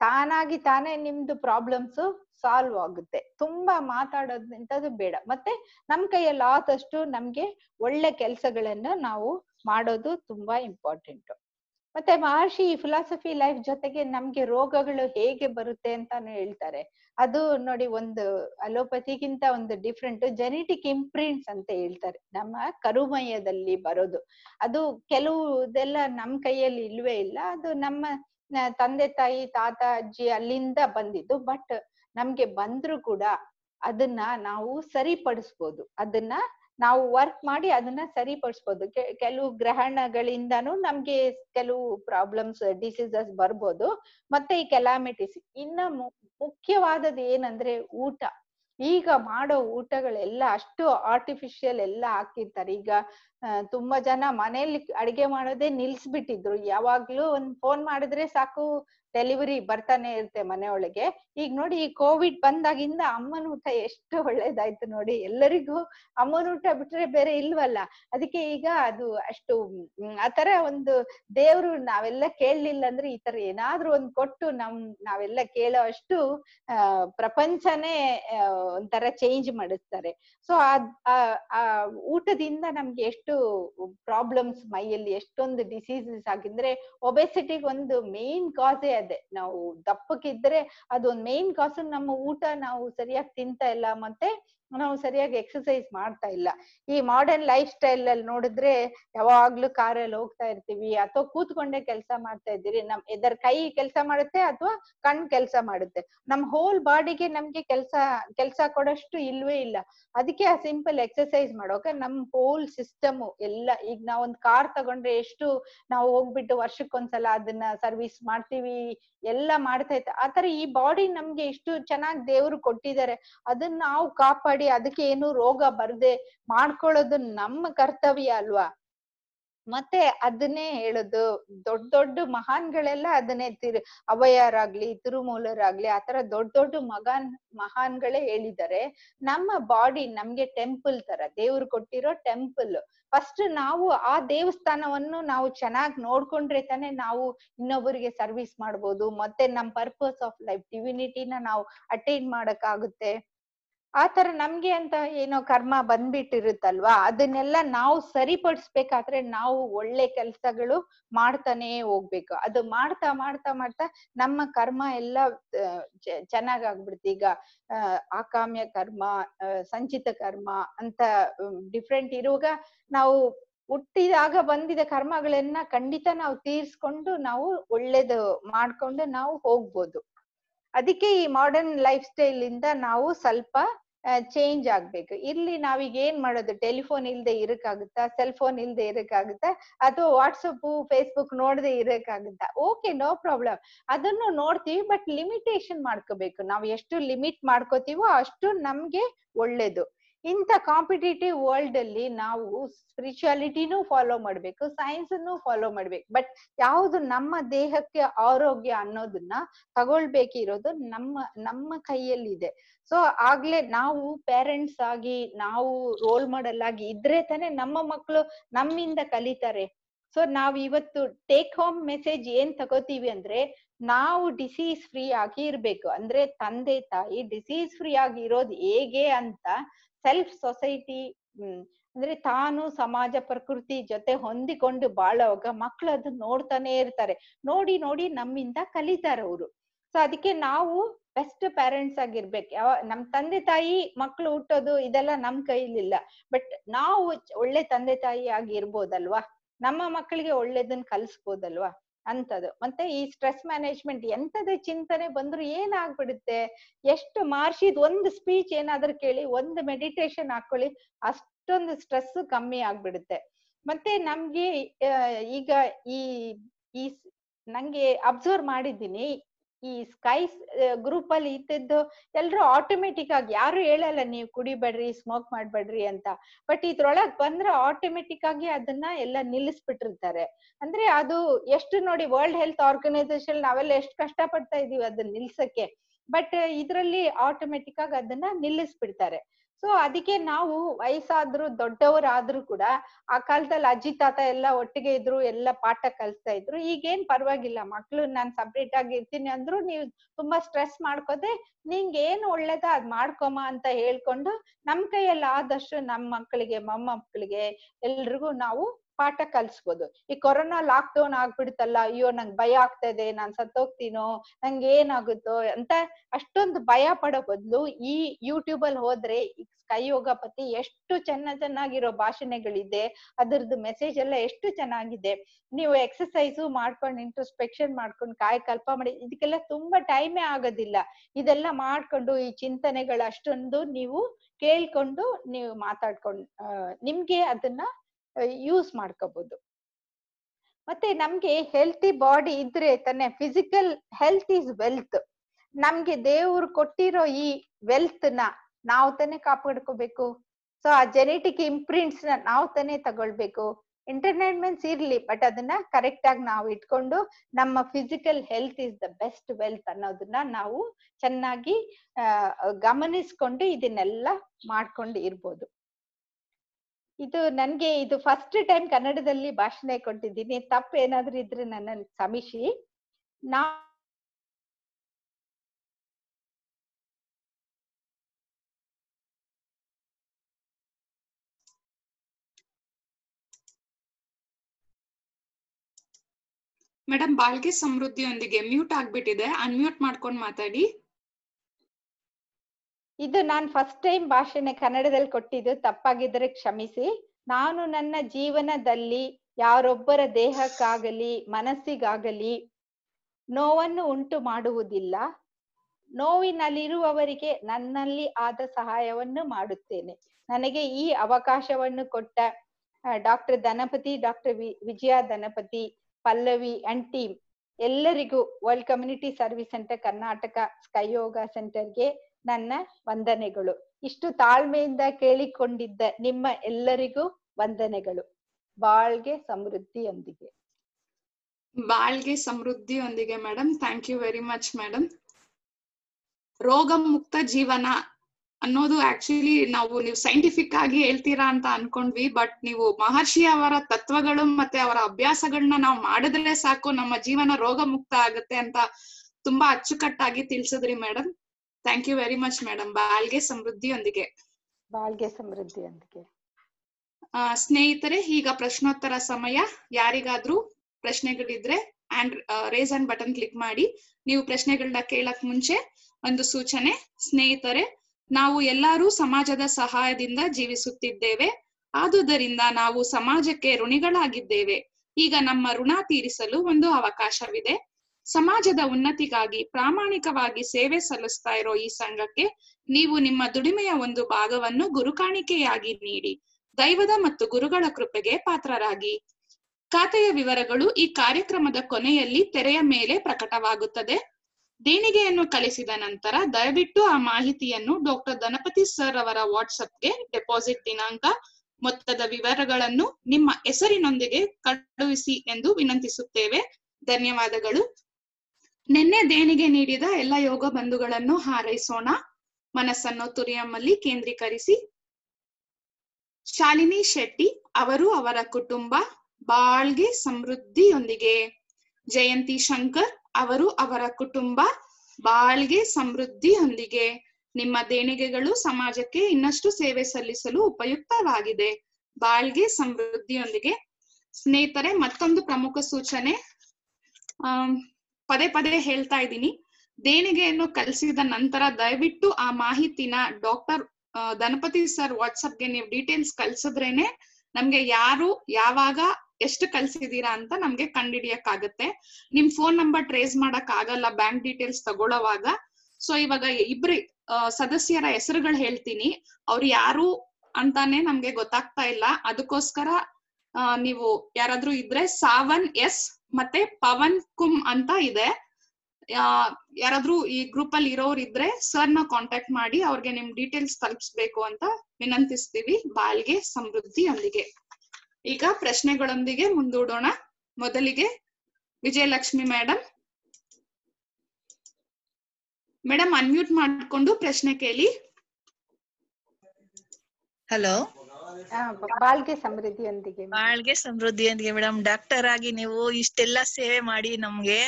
ತಾನಾಗಿ ತಾನೇ ನಿಮ್ದು ಪ್ರಾಬ್ಲಮ್ಸ್ ಸಾಲ್ವ್ ಆಗುತ್ತೆ. ತುಂಬಾ ಮಾತಾಡೋದಂತದ್ದು ಬೇಡ. ಮತ್ತೆ ನಮ್ ಕೈಯಲ್ಲಿ ಆದಷ್ಟು ನಮ್ಗೆ ಒಳ್ಳೆ ಕೆಲ್ಸಗಳನ್ನ ನಾವು ಮಾಡೋದು ತುಂಬಾ ಇಂಪಾರ್ಟೆಂಟ್ ಮತ್ತೆ ಮಹರ್ಷಿ ಫಿಲಾಸಫಿ ಲೈಫ್ ಜೊತೆಗೆ ನಮ್ಗೆ ರೋಗಗಳು ಹೇಗೆ ಬರುತ್ತೆ ಅಂತಾನು ಹೇಳ್ತಾರೆ. ಅದು ನೋಡಿ ಒಂದು ಅಲೋಪತಿಗಿಂತ ಒಂದು ಡಿಫ್ರೆಂಟ್ ಜೆನೆಟಿಕ್ ಇಂಪ್ರಿಂಟ್ಸ್ ಅಂತ ಹೇಳ್ತಾರೆ. ನಮ್ಮ ಕರುಮಯದಲ್ಲಿ ಬರೋದು. ಅದು ಕೆಲವುದೆಲ್ಲ ನಮ್ ಕೈಯಲ್ಲಿ ಇಲ್ವೇ ಇಲ್ಲ. ಅದು ನಮ್ಮ ತಂದೆ, ತಾಯಿ, ತಾತ, ಅಜ್ಜಿ ಅಲ್ಲಿಂದ ಬಂದಿದ್ದು. ಬಟ್ ನಮ್ಗೆ ಬಂದ್ರು ಕೂಡ ಅದನ್ನ ನಾವು ಸರಿಪಡಿಸ್ಬೋದು. ಅದನ್ನ ನಾವು ವರ್ಕ್ ಮಾಡಿ ಅದನ್ನ ಸರಿಪಡಿಸ್ಬೋದು. ಕೆಲವು ಗ್ರಹಣಗಳಿಂದಾನು ನಮ್ಗೆ ಕೆಲವು ಪ್ರಾಬ್ಲಮ್ಸ್, ಡಿಸೀಸಸ್ ಬರ್ಬೋದು. ಮತ್ತೆ ಈ ಕೆಲಾಮಿಟೀಸ್. ಇನ್ನ ಮುಖ್ಯವಾದದ್ದು ಏನಂದ್ರೆ ಊಟ. ಈಗ ಮಾಡೋ ಊಟಗಳೆಲ್ಲ ಅಷ್ಟು ಆರ್ಟಿಫಿಷಿಯಲ್ ಎಲ್ಲ ಹಾಕಿರ್ತಾರೆ. ಈಗ ತುಂಬಾ ಜನ ಮನೇಲಿ ಅಡಿಗೆ ಮಾಡೋದೇ ನಿಲ್ಸ್ಬಿಟ್ಟಿದ್ರು. ಯಾವಾಗ್ಲೂ ಒಂದ್ ಫೋನ್ ಮಾಡಿದ್ರೆ ಸಾಕು ಡೆಲಿವರಿ ಬರ್ತಾನೆ ಇರುತ್ತೆ ಮನೆಯೊಳಗೆ. ಈಗ ನೋಡಿ, ಈ ಕೋವಿಡ್ ಬಂದಾಗಿಂದ ಅಮ್ಮನ ಊಟ ಎಷ್ಟು ಒಳ್ಳೇದಾಯ್ತು ನೋಡಿ. ಎಲ್ಲರಿಗೂ ಅಮ್ಮನ ಊಟ ಬಿಟ್ರೆ ಬೇರೆ ಇಲ್ವಲ್ಲ. ಅದಕ್ಕೆ ಈಗ ಅದು ಅಷ್ಟು ಆತರ ಒಂದು ದೇವ್ರು ನಾವೆಲ್ಲ ಕೇಳಲಿಲ್ಲ ಅಂದ್ರೆ ಈ ತರ ಏನಾದ್ರೂ ಒಂದ್ ಕೊಟ್ಟು ನಮ್, ನಾವೆಲ್ಲ ಕೇಳೋ ಅಷ್ಟು ಪ್ರಪಂಚನೇ ಒಂಥರ ಚೇಂಜ್ ಮಾಡಿಸ್ತಾರೆ. ಸೊ ಆ ಊಟದಿಂದ ನಮ್ಗೆ ಎಷ್ಟು ಪ್ರಾಬ್ಲಮ್ಸ್ ಮೈಯಲ್ಲಿ, ಎಷ್ಟೊಂದು ಡಿಸೀಸಸ್ ಆಗಿದ್ರೆ ಒಬೆಸಿಟಿಗೆ ಒಂದು ಮೇನ್ ಕಾಸೇ ಅದೇ ನಾವು ದಪ್ಪಕ್ಕಿದ್ರೆ ಅದೊಂದು ಮೇನ್ ಕಾಸು ನಮ್ಮ ಊಟ ನಾವು ಸರಿಯಾಗಿ ತಿಂತಾ ಇಲ್ಲ ಮತ್ತೆ ನಾವು ಸರಿಯಾಗಿ ಎಕ್ಸಸೈಸ್ ಮಾಡ್ತಾ ಇಲ್ಲ. ಈ ಮಾಡರ್ನ್ ಲೈಫ್ ಸ್ಟೈಲ್ ಅಲ್ಲಿ ನೋಡಿದ್ರೆ ಯಾವಾಗ್ಲೂ ಕಾರಲ್ಲಿ ಹೋಗ್ತಾ ಇರ್ತೀವಿ, ಅಥವಾ ಕೂತ್ಕೊಂಡೇ ಕೆಲಸ ಮಾಡ್ತಾ ಇದ್ದೀರಿ, ನಮ್ ಎದರ್ ಕೈ ಕೆಲಸ ಮಾಡುತ್ತೆ ಅಥವಾ ಕಣ್ ಕೆಲಸ ಮಾಡುತ್ತೆ. ನಮ್ ಹೋಲ್ ಬಾಡಿಗೆ ನಮ್ಗೆ ಕೆಲಸ ಕೆಲಸ ಕೊಡೋಷ್ಟು ಇಲ್ವೇ ಇಲ್ಲ. ಅದಕ್ಕೆ ಆ ಸಿಂಪಲ್ ಎಕ್ಸಸೈಸ್ ಮಾಡೋಕೆ ನಮ್ ಹೋಲ್ ಸಿಸ್ಟಮ್ ಎಲ್ಲ, ಈಗ ನಾವೊಂದ್ ಕಾರ್ ತಗೊಂಡ್ರೆ ಎಷ್ಟು ನಾವು ಹೋಗ್ಬಿಟ್ಟು ವರ್ಷಕ್ಕೊಂದ್ಸಲ ಅದನ್ನ ಸರ್ವಿಸ್ ಮಾಡ್ತೀವಿ, ಎಲ್ಲ ಮಾಡ್ತಾ ಇತ್ತು ಆತರ ಈ ಬಾಡಿ ನಮ್ಗೆ ಇಷ್ಟು ಚೆನ್ನಾಗಿ ದೇವ್ರು ಕೊಟ್ಟಿದ್ದಾರೆ. ಅದನ್ನ ನಾವು ಕಾಪಾಡಿ ಅದಕ್ಕೆ ಏನು ರೋಗ ಬರದೆ ಮಾಡ್ಕೊಳ್ಳೋದು ನಮ್ಮ ಕರ್ತವ್ಯ ಅಲ್ವಾ? ಮತ್ತೆ ಅದನ್ನೇ ಹೇಳೋದು, ದೊಡ್ಡ ದೊಡ್ಡ ಮಹಾನ್ಗಳೆಲ್ಲ ಅದನ್ನೇ ತಿರು, ಅವಯಾರಾಗ್ಲಿ, ತಿರುಮೂಲರಾಗ್ಲಿ ಆತರ ದೊಡ್ಡ ದೊಡ್ಡ ಮಗಾನ್, ಮಹಾನ್ಗಳೇ ಹೇಳಿದ್ದಾರೆ. ನಮ್ಮ ಬಾಡಿ ನಮ್ಗೆ ಟೆಂಪಲ್ ತರ ದೇವ್ರು ಕೊಟ್ಟಿರೋ ಟೆಂಪಲ್. ಫಸ್ಟ್ ನಾವು ಆ ದೇವಸ್ಥಾನವನ್ನು ನಾವು ಚೆನ್ನಾಗಿ ನೋಡ್ಕೊಂಡ್ರೆ ತಾನೇ ನಾವು ಇನ್ನೊಬ್ಬರಿಗೆ ಸರ್ವಿಸ್ ಮಾಡ್ಬೋದು. ಮತ್ತೆ ನಮ್ ಪರ್ಪಸ್ ಆಫ್ ಲೈಫ್, ಡಿವಿನಿಟಿನ ನಾವು ಅಟೈನ್ ಮಾಡಕ್ಕಾಗುತ್ತೆ. ಆತರ ನಮ್ಗೆ ಅಂತ ಏನೋ ಕರ್ಮ ಬಂದ್ಬಿಟ್ಟಿರುತ್ತಲ್ವಾ? ಅದನ್ನೆಲ್ಲ ನಾವು ಸರಿಪಡಿಸ್ಬೇಕಾದ್ರೆ ನಾವು ಒಳ್ಳೆ ಕೆಲಸಗಳು ಮಾಡ್ತಾನೆ ಹೋಗ್ಬೇಕು. ಅದು ಮಾಡ್ತಾ ಮಾಡ್ತಾ ಮಾಡ್ತಾ ನಮ್ಮ ಕರ್ಮ ಎಲ್ಲ ಚೆನ್ನಾಗ್ ಆಗ್ಬಿಡುತ್ತೆ ಈಗ ಆ ಆಕಾಮ್ಯ ಕರ್ಮ ಆ, ಸಂಚಿತ ಕರ್ಮ ಅಂತ ಡಿಫ್ರೆಂಟ್ ಇರುವಾಗ ನಾವು ಹುಟ್ಟಿದಾಗ ಬಂದಿದ ಕರ್ಮಗಳನ್ನ ಖಂಡಿತ ನಾವು ತೀರ್ಸ್ಕೊಂಡು ನಾವು ಒಳ್ಳೇದು ಮಾಡ್ಕೊಂಡು ನಾವು ಹೋಗ್ಬೋದು. ಅದಕ್ಕೆ ಈ ಮಾಡರ್ನ್ ಲೈಫ್ ಸ್ಟೈಲ್ ಇಂದ ನಾವು ಸ್ವಲ್ಪ ಚೇಂಜ್ ಆಗ್ಬೇಕು. ಇಲ್ಲಿ ನಾವೀಗ ಏನ್ ಮಾಡೋದು? ಟೆಲಿಫೋನ್ ಇಲ್ದೆ ಇರಕ್ಕಾಗುತ್ತಾ? ಸೆಲ್ ಫೋನ್ ಇಲ್ದೆ ಇರಕ್ಕಾಗುತ್ತಾ? ಅಥವಾ ವಾಟ್ಸಪ್ ಫೇಸ್ಬುಕ್ ನೋಡದೆ ಇರಕ್ಕಾಗುತ್ತಾ? ಓಕೆ ನೋ ಪ್ರಾಬ್ಲಮ್ ಅದನ್ನು ನೋಡ್ತೀವಿ ಬಟ್ ಲಿಮಿಟೇಷನ್ ಮಾಡ್ಕೋಬೇಕು. ನಾವು ಎಷ್ಟು ಲಿಮಿಟ್ ಮಾಡ್ಕೋತೀವೋ ಅಷ್ಟು ನಮ್ಗೆ ಒಳ್ಳೇದು. ಇಂಥ ಕಾಂಪಿಟೇಟಿವ್ ವರ್ಲ್ಡ್ ಅಲ್ಲಿ ನಾವು ಸ್ಪಿರಿಚುಯಾಲಿಟಿನೂ ಫಾಲೋ ಮಾಡ್ಬೇಕು ಸೈನ್ಸ್ ಅನ್ನು ಫಾಲೋ ಮಾಡ್ಬೇಕು. ಬಟ್ ಯಾವುದು ನಮ್ಮ ದೇಹಕ್ಕೆ ಆರೋಗ್ಯ ಅನ್ನೋದನ್ನ ತಗೊಳ್ಬೇಕಿರೋದು ನಮ್ಮ ನಮ್ಮ ಕೈಯಲ್ಲಿದೆ. ಸೊ ಆಗ್ಲೇ ನಾವು ಪೇರೆಂಟ್ಸ್ ಆಗಿ, ನಾವು ರೋಲ್ ಮಾಡೆಲ್ ಆಗಿ ಇದ್ರೆ ತಾನೇ ನಮ್ಮ ಮಕ್ಕಳು ನಮ್ಮಿಂದ ಕಲಿತಾರೆ. ಸೊ ನಾವ್ ಇವತ್ತು ಟೇಕ್ ಹೋಮ್ ಮೆಸೇಜ್ ಏನ್ ತಗೋತೀವಿ ಅಂದ್ರೆ, ನಾವು ಡಿಸೀಸ್ ಫ್ರೀ ಆಗಿ ಇರ್ಬೇಕು. ಅಂದ್ರೆ ತಂದೆ, ತಾಯಿ ಡಿಸೀಸ್ ಫ್ರೀ ಆಗಿ ಇರೋದು ಹೇಗೆ ಅಂತ ಸೆಲ್ಫ್ ಸೊಸೈಟಿ ಅಂದ್ರೆ ತಾನು ಸಮಾಜ ಪ್ರಕೃತಿ ಜೊತೆ ಹೊಂದಿಕೊಂಡು ಬಾಳವಾಗ ಮಕ್ಳು ಅದನ್ನ ನೋಡ್ತಾನೆ ಇರ್ತಾರೆ. ನೋಡಿ ನೋಡಿ ನಮ್ಮಿಂದ ಕಲಿತಾರೆ ಅವರು. ಸೊ ಅದಕ್ಕೆ ನಾವು ಬೆಸ್ಟ್ ಪೇರೆಂಟ್ಸ್ ಆಗಿರ್ಬೇಕು. ಯಾವ, ನಮ್ ತಂದೆ ತಾಯಿ ಮಕ್ಳು ಹುಟ್ಟೋದು ಇದೆಲ್ಲ ನಮ್ ಕೈಲಿಲ್ಲ. ಬಟ್ ನಾವು ಒಳ್ಳೆ ತಂದೆ ತಾಯಿ ಆಗಿ ಇರ್ಬೋದಲ್ವಾ ನಮ್ಮ ಮಕ್ಕಳಿಗೆ ಒಳ್ಳೇದನ್ನ ಕಲಿಸ್ಬೋದಲ್ವಾ? ಅಂತದು. ಮತ್ತೆ ಈ ಸ್ಟ್ರೆಸ್ ಮ್ಯಾನೇಜ್ಮೆಂಟ್ ಎಂತದ ಚಿಂತನೆ ಬಂದ್ರು ಏನಾಗ್ಬಿಡುತ್ತೆ? ಎಷ್ಟು ಮಾರ್ಷಿದ್ ಒಂದು ಸ್ಪೀಚ್ ಏನಾದ್ರೂ ಕೇಳಿ, ಒಂದು ಮೆಡಿಟೇಷನ್ ಹಾಕೊಳ್ಳಿ ಅಷ್ಟೊಂದು ಸ್ಟ್ರೆಸ್ ಕಮ್ಮಿ ಆಗ್ಬಿಡುತ್ತೆ. ಮತ್ತೆ ನಮ್ಗೆ ಈಗ ಈ ಈ ನಂಗೆ ಅಬ್ಸರ್ವ್ ಮಾಡಿದ್ದೀನಿ. ಈ ಸ್ಕೈಸ್ ಗ್ರೂಪ್ ಅಲ್ಲಿ ಇದ್ದದ್ದು ಎಲ್ರು ಆಟೋಮೆಟಿಕ್ ಆಗಿ, ಯಾರು ಹೇಳಲ್ಲ ನೀವು ಕುಡಿಬೇಡ್ರಿ ಸ್ಮೋಕ್ ಮಾಡ್ಬೇಡ್ರಿ ಅಂತ. ಬಟ್ ಇದ್ರೊಳಗ್ ಬಂದ್ರೆ ಆಟೋಮೆಟಿಕ್ ಆಗಿ ಅದನ್ನ ಎಲ್ಲ ನಿಲ್ಲಿಸ್ಬಿಟ್ಟಿರ್ತಾರೆ. ಅಂದ್ರೆ ಅದು ಎಷ್ಟು ನೋಡಿ ವರ್ಲ್ಡ್ ಹೆಲ್ತ್ ಆರ್ಗನೈಸೇಷನ್ ನಾವೆಲ್ಲ ಎಷ್ಟು ಕಷ್ಟ ಪಡ್ತಾ ಇದೀವಿ ಅದನ್ನ ನಿಲ್ಸಕ್ಕೆ. ಬಟ್ ಇದ್ರಲ್ಲಿ ಆಟೋಮೆಟಿಕ್ ಆಗಿ ಅದನ್ನ ನಿಲ್ಲಿಸ್ಬಿಡ್ತಾರೆ. ಸೊ ಅದಕ್ಕೆ ನಾವು ವಯಸ್ಸಾದ್ರು ದೊಡ್ಡವರಾದ್ರೂ ಕೂಡ ಆ ಕಾಲದಲ್ಲಿ ಅಜ್ಜಿ, ತಾತ ಎಲ್ಲ ಒಟ್ಟಿಗೆ ಇದ್ರು, ಎಲ್ಲ ಪಾಠ ಕಲಿಸ್ತಾ ಇದ್ರು, ಈಗೇನ್ ಪರವಾಗಿಲ್ಲ. ಮಕ್ಳು ನಾನ್ ಸಪ್ರೇಟ್ ಆಗಿ ಇರ್ತೀನಿ ಅಂದ್ರು ನೀವು ತುಂಬಾ ಸ್ಟ್ರೆಸ್ ಮಾಡ್ಕೋದೆ ನಿಂಗೆ ಏನ್ ಒಳ್ಳೇದ ಅದ್ ಮಾಡ್ಕೊಮ ಅಂತ ಹೇಳ್ಕೊಂಡು ನಮ್ ಕೈಯಲ್ಲಿ ಆದಷ್ಟು ನಮ್ ಮಕ್ಕಳಿಗೆ, ಮೊಮ್ಮಕ್ಕಳಿಗೆ ಎಲ್ರಿಗೂ ನಾವು ಪಾಠ ಕಲ್ಸ್ಬೋದು. ಈ ಕೊರೋನಾ ಲಾಕ್ ಡೌನ್ ಆಗ್ಬಿಡ್ತಲ್ಲ, ಅಯ್ಯೋ ನಂಗೆ ಭಯ ಆಗ್ತಾ ಇದೆ, ನಾನ್ ಸತ್ತೋಗ್ತೀನೋ, ನಂಗೆ ಏನಾಗುತ್ತೋ ಅಂತ ಅಷ್ಟೊಂದು ಭಯ ಪಡೋ ಬದ್ಲು ಈ ಯೂಟ್ಯೂಬ್ ಅಲ್ಲಿ ಹೋದ್ರೆ ಸ್ಕೈ ಯೋಗಪತಿ ಎಷ್ಟು ಚೆನ್ನ ಚೆನ್ನಾಗಿರೋ ಭಾಷಣೆಗಳಿದೆ, ಅದರದ್ದು ಮೆಸೇಜ್ ಎಲ್ಲ ಎಷ್ಟು ಚೆನ್ನಾಗಿದೆ. ನೀವು ಎಕ್ಸಸೈಸು ಮಾಡ್ಕೊಂಡು ಇಂಟ್ರಸ್ಪೆಕ್ಷನ್ ಮಾಡ್ಕೊಂಡು ಕಾಯಕಲ್ಪ ಮಾಡಿ, ಇದಕ್ಕೆಲ್ಲ ತುಂಬಾ ಟೈಮೇ ಆಗೋದಿಲ್ಲ. ಇದೆಲ್ಲ ಮಾಡ್ಕೊಂಡು ಈ ಚಿಂತನೆಗಳು ಅಷ್ಟೊಂದು ನೀವು ಕೇಳ್ಕೊಂಡು ನೀವು ಮಾತಾಡ್ಕೊಂಡು ನಿಮ್ಗೆ ಅದನ್ನ ಯೂಸ್ ಮಾಡ್ಕೋಬಹುದು ಮತ್ತೆ ನಮ್ಗೆ ಹೆಲ್ತಿ ಬಾಡಿ ಇದ್ರೆ ತಾನೆ ಫಿಸಿಕಲ್ ಹೆಲ್ತ್ ಈಸ್ ವೆಲ್ತ್ ನಮ್ಗೆ ದೇವ್ರು ಕೊಟ್ಟಿರೋ ಈ ವೆಲ್ತ್ನ ನಾವು ತಾನೇ ಕಾಪಾಡ್ಕೋಬೇಕು. ಸೊ ಆ ಜೆನೆಟಿಕ್ ಇಂಪ್ರಿಂಟ್ಸ್ನ ನಾವು ತಾನೇ ತಗೊಳ್ಬೇಕು. ಎಂಟರ್ಟೈನ್ಮೆಂಟ್ಸ್ ಇರ್ಲಿ ಬಟ್ ಅದನ್ನ ಕರೆಕ್ಟ್ ಆಗಿ ನಾವು ಇಟ್ಕೊಂಡು ನಮ್ಮ physical health is the best wealth ಅನ್ನೋದನ್ನ ನಾವು ಚೆನ್ನಾಗಿ ಗಮನಿಸ್ಕೊಂಡು ಇದನ್ನೆಲ್ಲ ಮಾಡ್ಕೊಂಡು ಇರ್ಬೋದು. ಇದು ನನ್ಗೆ ಇದು ಫಸ್ಟ್ ಟೈಮ್ ಕನ್ನಡದಲ್ಲಿ ಭಾಷಣ ಕೊಟ್ಟಿದ್ದೀನಿ. ತಪ್ಪು ಏನಾದ್ರೂ ಇದ್ರೆ ನನ್ನ ಕ್ಷಮಿಸಿ. ನಾ ಮೇಡಮ್ ಬಾಳ್ಗೆ ಸಮೃದ್ಧಿಯೊಂದಿಗೆ ಮ್ಯೂಟ್ ಆಗ್ಬಿಟ್ಟಿದೆ. ಅನ್ಮ್ಯೂಟ್ ಮಾಡ್ಕೊಂಡು ಮಾತಾಡಿ. ಇದು ನಾನ್ ಫಸ್ಟ್ ಟೈಮ್ ಭಾಷಣ ಕನ್ನಡದಲ್ಲಿ ಕೊಟ್ಟಿದ್ದು, ತಪ್ಪಾಗಿದ್ರೆ ಕ್ಷಮಿಸಿ. ನಾನು ನನ್ನ ಜೀವನದಲ್ಲಿ ಯಾರೊಬ್ಬರ ದೇಹಕ್ಕಾಗಲಿ, ಮನಸ್ಸಿಗಾಗಲಿ ನೋವನ್ನು ಉಂಟು ಮಾಡುವುದಿಲ್ಲ. ನೋವಿನಲ್ಲಿರುವವರಿಗೆ ನನ್ನಲ್ಲಿ ಆದ ಸಹಾಯವನ್ನು ಮಾಡುತ್ತೇನೆ. ನನಗೆ ಈ ಅವಕಾಶವನ್ನು ಕೊಟ್ಟ doctor Dhanapati doctor Vijaya Dhanapati Pallavi and team ಎಲ್ಲರಿಗೂ world community service centre Karnataka SKY yoga ಸೆಂಟರ್ಗೆ ನನ್ನ ವಂದನೆಗಳು. ಇಷ್ಟು ತಾಳ್ಮೆಯಿಂದ ಕೇಳಿಕೊಂಡಿದ್ದ ನಿಮ್ಮ ಎಲ್ಲರಿಗೂ ವಂದನೆಗಳು. ಬಾಳ್ಗೆ ಸಮೃದ್ಧಿಯೊಂದಿಗೆ. ಬಾಳ್ಗೆ ಸಮೃದ್ಧಿಯೊಂದಿಗೆ madam thank you very much madam ರೋಗ ಮುಕ್ತ ಜೀವನ ಅನ್ನೋದು ಆಕ್ಚುಲಿ ನಾವು ನೀವು ಸೈಂಟಿಫಿಕ್ ಆಗಿ ಹೇಳ್ತೀರಾ ಅಂತ ಅನ್ಕೊಂಡ್ವಿ ಬಟ್ ನೀವು ಮಹರ್ಷಿ ಅವರ ತತ್ವಗಳು ಮತ್ತೆ ಅವರ ಅಭ್ಯಾಸಗಳನ್ನ ನಾವು ಮಾಡಿದ್ರೆ ಸಾಕು. ನಮ್ಮ ಜೀವನ ರೋಗ ಮುಕ್ತ ಆಗುತ್ತೆ ಅಂತ ತುಂಬಾ ಅಚ್ಚುಕಟ್ಟಾಗಿ ತಿಳಿಸಿದ್ರಿ madam thank you very much madam ಬಾಳ್ಗೆ ಸಮೃದ್ಧಿಯೊಂದಿಗೆ. ಬಾಳ್ಗೆ ಸಮೃದ್ಧಿಯೊಂದಿಗೆ. ಆ, ಸ್ನೇಹಿತರೆ ಈಗ ಪ್ರಶ್ನೋತ್ತರ ಸಮಯ. ಯಾರಿಗಾದ್ರೂ ಪ್ರಶ್ನೆಗಳಿದ್ರೆ hand raise and button click ಮಾಡಿ. ನೀವು ಪ್ರಶ್ನೆಗಳನ್ನ ಕೇಳಕ್ ಮುಂಚೆ ಒಂದು ಸೂಚನೆ. ಸ್ನೇಹಿತರೆ ನಾವು ಎಲ್ಲರೂ ಸಮಾಜದ ಸಹಾಯದಿಂದ ಜೀವಿಸುತ್ತಿದ್ದೇವೆ. ಆದುದರಿಂದ ನಾವು ಸಮಾಜಕ್ಕೆ ಋಣಿಗಳಾಗಿದ್ದೇವೆ. ಈಗ ನಮ್ಮ ಋಣ ತೀರಿಸಲು ಒಂದು ಅವಕಾಶವಿದೆ. ಸಮಾಜದ ಉನ್ನತಿಗಾಗಿ, ಪ್ರಾಮಾಣಿಕವಾಗಿ ಸೇವೆ ಸಲ್ಲಿಸ್ತಾ ಇರೋ ಈ ಸಂಘಕ್ಕೆ ನೀವು ನಿಮ್ಮ ದುಡಿಮೆಯ ಒಂದು ಭಾಗವನ್ನು ಗುರುಕಾಣಿಕೆಯಾಗಿ ನೀಡಿ. ದೈವದ ಮತ್ತು ಗುರುಗಳ ಕೃಪೆಗೆ ಪಾತ್ರರಾಗಿ. ಖಾತೆಯ ವಿವರಗಳು ಈ ಕಾರ್ಯಕ್ರಮದ ಕೊನೆಯಲ್ಲಿ ತೆರೆಯ ಮೇಲೆ ಪ್ರಕಟವಾಗುತ್ತದೆ. ದೇಣಿಗೆಯನ್ನು ಕಳಿಸಿದ ನಂತರ ದಯವಿಟ್ಟು ಆ ಮಾಹಿತಿಯನ್ನು ಡಾಕ್ಟರ್ ದನಪತಿ ಸರ್ ಅವರ ವಾಟ್ಸಪ್ಗೆ ಡೆಪಾಸಿಟ್ ದಿನಾಂಕ, ಮೊತ್ತದ ವಿವರಗಳನ್ನು ನಿಮ್ಮ ಹೆಸರಿನೊಂದಿಗೆ ಕಳುಹಿಸಿ ಎಂದು ವಿನಂತಿಸುತ್ತೇವೆ. ಧನ್ಯವಾದಗಳು. ನಿನ್ನೆ ದೇಣಿಗೆ ನೀಡಿದ ಎಲ್ಲ ಯೋಗ ಬಂಧುಗಳನ್ನು ಹಾರೈಸೋಣ. ಮನಸ್ಸನ್ನು ತುರಿಯಮ್ಮಲ್ಲಿ ಕೇಂದ್ರೀಕರಿಸಿ. ಶಾಲಿನಿ ಶೆಟ್ಟಿ ಅವರು ಅವರ ಕುಟುಂಬ ಬಾಳ್ಗೆ ಸಮೃದ್ಧಿಯೊಂದಿಗೆ. ಜಯಂತಿ ಶಂಕರ್ ಅವರು ಅವರ ಕುಟುಂಬ ಬಾಳ್ಗೆ ಸಮೃದ್ಧಿಯೊಂದಿಗೆ. ನಿಮ್ಮ ದೇಣಿಗೆಗಳು ಸಮಾಜಕ್ಕೆ ಇನ್ನಷ್ಟು ಸೇವೆ ಸಲ್ಲಿಸಲು ಉಪಯುಕ್ತವಾಗಿದೆ. ಬಾಳ್ಗೆ ಸಮೃದ್ಧಿಯೊಂದಿಗೆ. ಸ್ನೇಹಿತರೆ ಮತ್ತೊಂದು ಪ್ರಮುಖ ಸೂಚನೆ. ಆಮ್, ಪದೇ ಪದೇ ಹೇಳ್ತಾ ಇದ್ದೀನಿ. ದೇಣಿಗೆಯನ್ನು ಕಲಿಸಿದ ನಂತರ ದಯವಿಟ್ಟು ಆ ಮಾಹಿತಿನ ಡಾಕ್ಟರ್ ದನಪತಿ ಸರ್ ವಾಟ್ಸಪ್ಗೆ ನೀವು ಡೀಟೇಲ್ಸ್ ಕಳ್ಸಿದ್ರೇನೆ ನಮ್ಗೆ ಯಾರು, ಯಾವಾಗ, ಎಷ್ಟು ಕಲ್ಸಿದೀರಾ ಅಂತ ನಮ್ಗೆ ಕಂಡಿಡಿಯಕ್ಕಾಗತ್ತೆ. ನಿಮ್ ಫೋನ್ ನಂಬರ್ ಟ್ರೇಸ್ ಮಾಡಕ್ ಆಗಲ್ಲ ಬ್ಯಾಂಕ್ ಡೀಟೇಲ್ಸ್ ತಗೊಳ್ಳೋವಾಗ ಸೊ, ಇವಾಗ ಇಬ್ರು ಸದಸ್ಯರ ಹೆಸರುಗಳು ಹೇಳ್ತೀನಿ. ಅವ್ರು ಯಾರು ಅಂತಾನೆ ನಮ್ಗೆ ಗೊತ್ತಾಗ್ತಾ ಇಲ್ಲ. ಅದಕ್ಕೋಸ್ಕರ ನೀವು ಯಾರಾದ್ರೂ ಇದ್ರೆ ಸಾವನ್ ಎಸ್ ಮತ್ತೆ ಪವನ್ ಕುಮ್ ಅಂತ ಇದೆ. ಯಾರಾದ್ರೂ ಈ ಗ್ರೂಪ್ ಅಲ್ಲಿ ಇರೋರು ಇದ್ರೆ ಸರ್ನ ಕಾಂಟ್ಯಾಕ್ಟ್ ಮಾಡಿ ಅವ್ರಿಗೆ ನಿಮ್ ಡೀಟೇಲ್ಸ್ ತಲುಪಿಸ್ಬೇಕು ಅಂತ ವಿನಂತಿಸ್ತೀವಿ. ಬಾಳ್ಗೆ, ಸಮೃದ್ಧಿಯೊಂದಿಗೆ. ಈಗ ಪ್ರಶ್ನೆಗಳೊಂದಿಗೆ ಮುಂದೂಡೋಣ. ಮೊದಲಿಗೆ ವಿಜಯಲಕ್ಷ್ಮಿ ಮೇಡಮ್ ಮೇಡಮ್ ಅನ್ಮ್ಯೂಟ್ ಮಾಡ್ಕೊಂಡು ಪ್ರಶ್ನೆ ಕೇಳಿ. ಹಲೋ ಬಾಳ್ಗೆ ಸಮೃದ್ಧಿಯೊಂದಿಗೆ ಬಾಳ್ಗೆ ಸಮೃದ್ಧಿಯೊಂದಿಗೆ ಮೇಡಮ್. ಡಾಕ್ಟರ್ ಆಗಿ ನೀವು ಇಷ್ಟೆಲ್ಲ ಸೇವೆ ಮಾಡಿ ನಮ್ಗೆ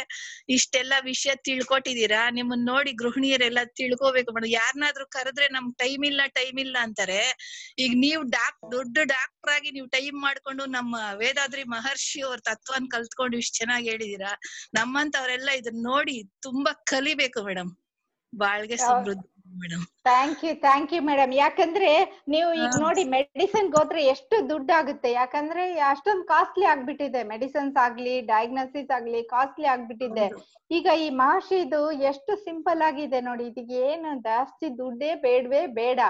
ಇಷ್ಟೆಲ್ಲ ವಿಷಯ ತಿಳ್ಕೊಟ್ಟಿದೀರಾ ನಿಮ್ಮನ್ನ ನೋಡಿ ಗೃಹಿಣಿಯರೆಲ್ಲ ತಿಳ್ಕೊಬೇಕು ಮೇಡಮ್. ಯಾರನ್ನಾದ್ರೂ ಕರೆದ್ರೆ ನಮ್ ಟೈಮ್ ಇಲ್ಲ ಟೈಮ್ ಇಲ್ಲ ಅಂತಾರೆ. ಈಗ ನೀವು ಡಾಕ್ ದೊಡ್ಡ ಡಾಕ್ಟರ್ ಆಗಿ ನೀವು ಟೈಮ್ ಮಾಡ್ಕೊಂಡು ನಮ್ಮ ವೇದಾದ್ರಿ ಮಹರ್ಷಿ ಅವ್ರ ತತ್ವನ್ ಕಲ್ತ್ಕೊಂಡು ಇಷ್ಟ ಚೆನ್ನಾಗಿ ಹೇಳಿದೀರಾ ನಮ್ಮಂತವ್ರೆಲ್ಲ ಇದನ್ನ ನೋಡಿ ತುಂಬಾ ಕಲಿಬೇಕು ಮೇಡಮ್. ಬಾಳ್ಗೆ ಸಮೃದ್ಧಿ. Thank you thank you madam ಯಾಕಂದ್ರೆ ನೀವು ಈಗ ನೋಡಿ ಮೆಡಿಸಿನ್ ಹೋದ್ರೆ ಎಷ್ಟು ದುಡ್ಡು ಆಗುತ್ತೆ. ಯಾಕಂದ್ರೆ ಅಷ್ಟೊಂದು ಕಾಸ್ಟ್ಲಿ ಆಗ್ಬಿಟ್ಟಿದೆ. ಮೆಡಿಸಿನ್ಸ್ ಆಗ್ಲಿ ಡಯಾಗ್ನೋಸಿಸ್ ಆಗ್ಲಿ ಕಾಸ್ಟ್ಲಿ ಆಗ್ಬಿಟ್ಟಿದೆ. ಈಗ ಈ ಮಹರ್ಷಿದು ಎಷ್ಟು ಸಿಂಪಲ್ ಆಗಿದೆ ನೋಡಿ. ಇದಕ್ಕೆ ಏನು ಜಾಸ್ತಿ ದುಡ್ಡೇ ಬೇಡವೇ ಬೇಡ.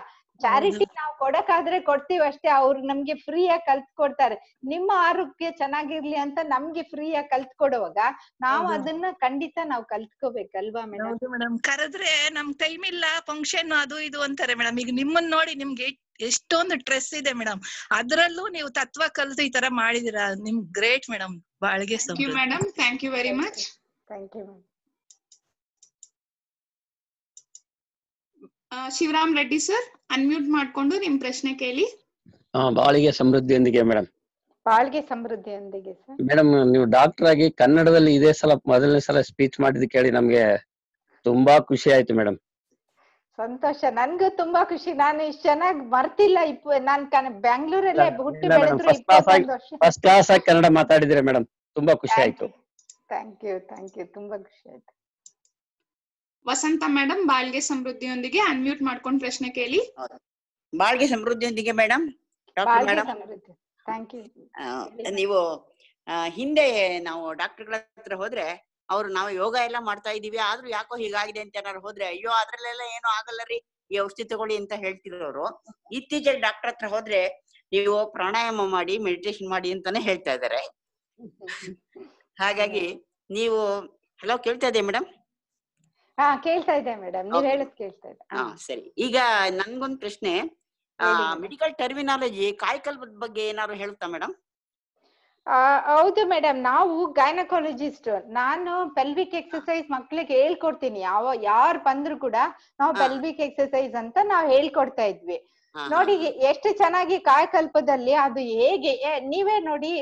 ಚಾರಿಟಿ ನಾವು ಕೊಡಕ್ಕಾದ್ರೆ ಕೊಡ್ತೀವಿ ಅಷ್ಟೇ ಅವ್ರು ನಮ್ಗೆ ಫ್ರೀ ಕಲ್ತ್ ಕಲ್ತ್ಕೊಡ್ತಾರೆ ನಿಮ್ಮ ಆರೋಗ್ಯ ಚೆನ್ನಾಗಿರ್ಲಿ ಅಂತ ನಮ್ಗೆ ಫ್ರೀ ಯಾಗ್ ಕಲ್ತ್ಕೊಡುವಾಗ ನಾವು. ಅದನ್ನ ಖಂಡಿತ ನಾವು ಕಲ್ತ್ಕೋಬೇಕಲ್ವಾ ಮೇಡಮ್ ಕರದ್ರೆ ಕರೆದ್ರೆ ನಮ್ ಟೈಮ್ ಇಲ್ಲ ಫಂಕ್ಷನ್ ಅದು ಇದು ಅಂತಾರೆ ಮೇಡಮ್ ಈಗ ನಿಮ್ಮನ್ನ ನೋಡಿ ನಿಮ್ಗೆ ಎಷ್ಟೊಂದು ಸ್ಟ್ರೆಸ್ ಇದೆ ಮೇಡಮ್ ಅದ್ರಲ್ಲೂ ನೀವು ತತ್ವ ಕಲ್ತು ಈ ತರ ಮಾಡಿದಿರಾ? ನಿಮ್ ಗ್ರೇಟ್ ಮೇಡಮ್ ಬಾಳ್ಗೆ madam thank you very much thank you Shivaram Reddy sir unmute ಮಾಡ್ಕೊಂಡು ನಿಮ್ ಪ್ರಶ್ನೆ ಕೇಳಿ. ಆ, ಬಾಳಿಗೆ ಸಮೃದ್ಧಿಯೊಂದಿಗೆ ಮೇಡಮ್ ಬಾಳ್ಗೆ ಸಮೃದ್ಧಿಯೊಂದಿಗೆ ಸರ್. ಮೇಡಮ್ ನೀವು ಡಾಕ್ಟರ್ ಆಗಿ ಕನ್ನಡದಲ್ಲಿ ಇದೇ ಸಲ ಮೊದಲನೇ ಸಲ ಸ್ಪೀಚ್ ಮಾಡಿದ್ ಕೇಳಿ ನಮ್ಗೆ ತುಂಬಾ ಖುಷಿ ಆಯ್ತು ಮೇಡಮ್ ಸಂತೋಷ. ನನ್ಗೂ ತುಂಬಾ ಖುಷಿ. ನಾನು ಇಷ್ಟ ಚೆನ್ನಾಗಿ ಮರ್ತಿಲ್ಲ ಇಪ್ಪ ನಾನ್ ಕನ್ ಬ್ಯಾಂಗ್ಳೂರಲ್ಲೇ ಹುಟ್ಟಿ ಫಸ್ಟ್ ಕ್ಲಾಸ್ ಆಗಿ ಕನ್ನಡ ಮಾತಾಡಿದ್ರೆ ಮೇಡಮ್ ತುಂಬಾ ಖುಷಿ ಆಯ್ತು. ಥ್ಯಾಂಕ್ ಯು ಥ್ಯಾಂಕ್ ಯು ತುಂಬಾ ಖುಷಿ ಆಯ್ತು. ವಸಂತ ಮೇಡಮ್ ಬಾಳ್ಗೆ ಸಮೃದ್ಧಿಯೊಂದಿಗೆ ಅನ್ಮ್ಯೂಟ್ ಮಾಡ್ಕೊಂಡು ಪ್ರಶ್ನೆ ಕೇಳಿ. ಬಾಳ್ಗೆ ಸಮೃದ್ಧಿಯೊಂದಿಗೆ ಮೇಡಮ್ ಡಾಕ್ಟರ್ ಮೇಡಮ್ ನೀವು ಹಿಂದೆ ನಾವು ಡಾಕ್ಟರ್ಗಳ ಹತ್ರ ಹೋದ್ರೆ ಅವ್ರು ನಾವು ಯೋಗ ಎಲ್ಲ ಮಾಡ್ತಾ ಇದೀವಿ ಆದ್ರೂ ಯಾಕೋ ಹೀಗಾಗಿದೆ ಅಂತ ಏನಾದ್ರು ಹೋದ್ರೆ ಅಯ್ಯೋ ಅದ್ರಲ್ಲೆಲ್ಲ ಏನು ಆಗಲ್ಲ ರೀ ಈ ಔಷಧಿ ತಗೊಳ್ಳಿ ಅಂತ ಹೇಳ್ತಿರೋರು. ಇತ್ತೀಚೆಗೆ ಡಾಕ್ಟರ್ ಹತ್ರ ಹೋದ್ರೆ ನೀವು ಪ್ರಾಣಾಯಾಮ ಮಾಡಿ ಮೆಡಿಟೇಷನ್ ಮಾಡಿ ಅಂತಾನೆ ಹೇಳ್ತಾ ಇದಾರೆ ಹಾಗಾಗಿ ನೀವು ಹಲೋ ಕೇಳ್ತಾ ಇದೆ ಮೇಡಮ್ ಹಾ ಕೇಳ್ತಾ ಇದೆ ಮೇಡಮ್ ನೀವ್. ಹೇಳದ್ ಕೇಳ್ತಾ ಇದೆ ಹಾ ಸರಿ. ಈಗ ನನ್ಗೊಂದ್ ಪ್ರಶ್ನೆ. ಮೆಡಿಕಲ್ ಟರ್ಮಿನಾಲಜಿ ಕಾಯ್ಕಲ್ಪದ ಬಗ್ಗೆ ಏನಾದ್ರು ಹೇಳುತ್ತಾ ಮೇಡಮ್ ಆ, ಹೌದು ಮೇಡಮ್ ನಾವು ಗೈನಕಾಲಜಿಸ್ಟ್ ನಾನು ಪೆಲ್ವಿಕ್ ಎಕ್ಸಸೈಸ್ ಮಕ್ಳಿಗೆ ಹೇಳ್ಕೊಡ್ತೀನಿ. ಯಾವ ಯಾರು ಬಂದ್ರು ಕೂಡ ನಾವು. ಪೆಲ್ವಿಕ್ ಎಕ್ಸಸೈಸ್ ಅಂತ ನಾವು ಹೇಳ್ಕೊಡ್ತಾ ಇದ್ವಿ. ನೋಡಿ. ಎಷ್ಟು ಚೆನ್ನಾಗಿ ಕಾಯಕಲ್ಪದಲ್ಲಿ ಅದು ಹೇಗೆ ನೀವೇ ನೋಡಿ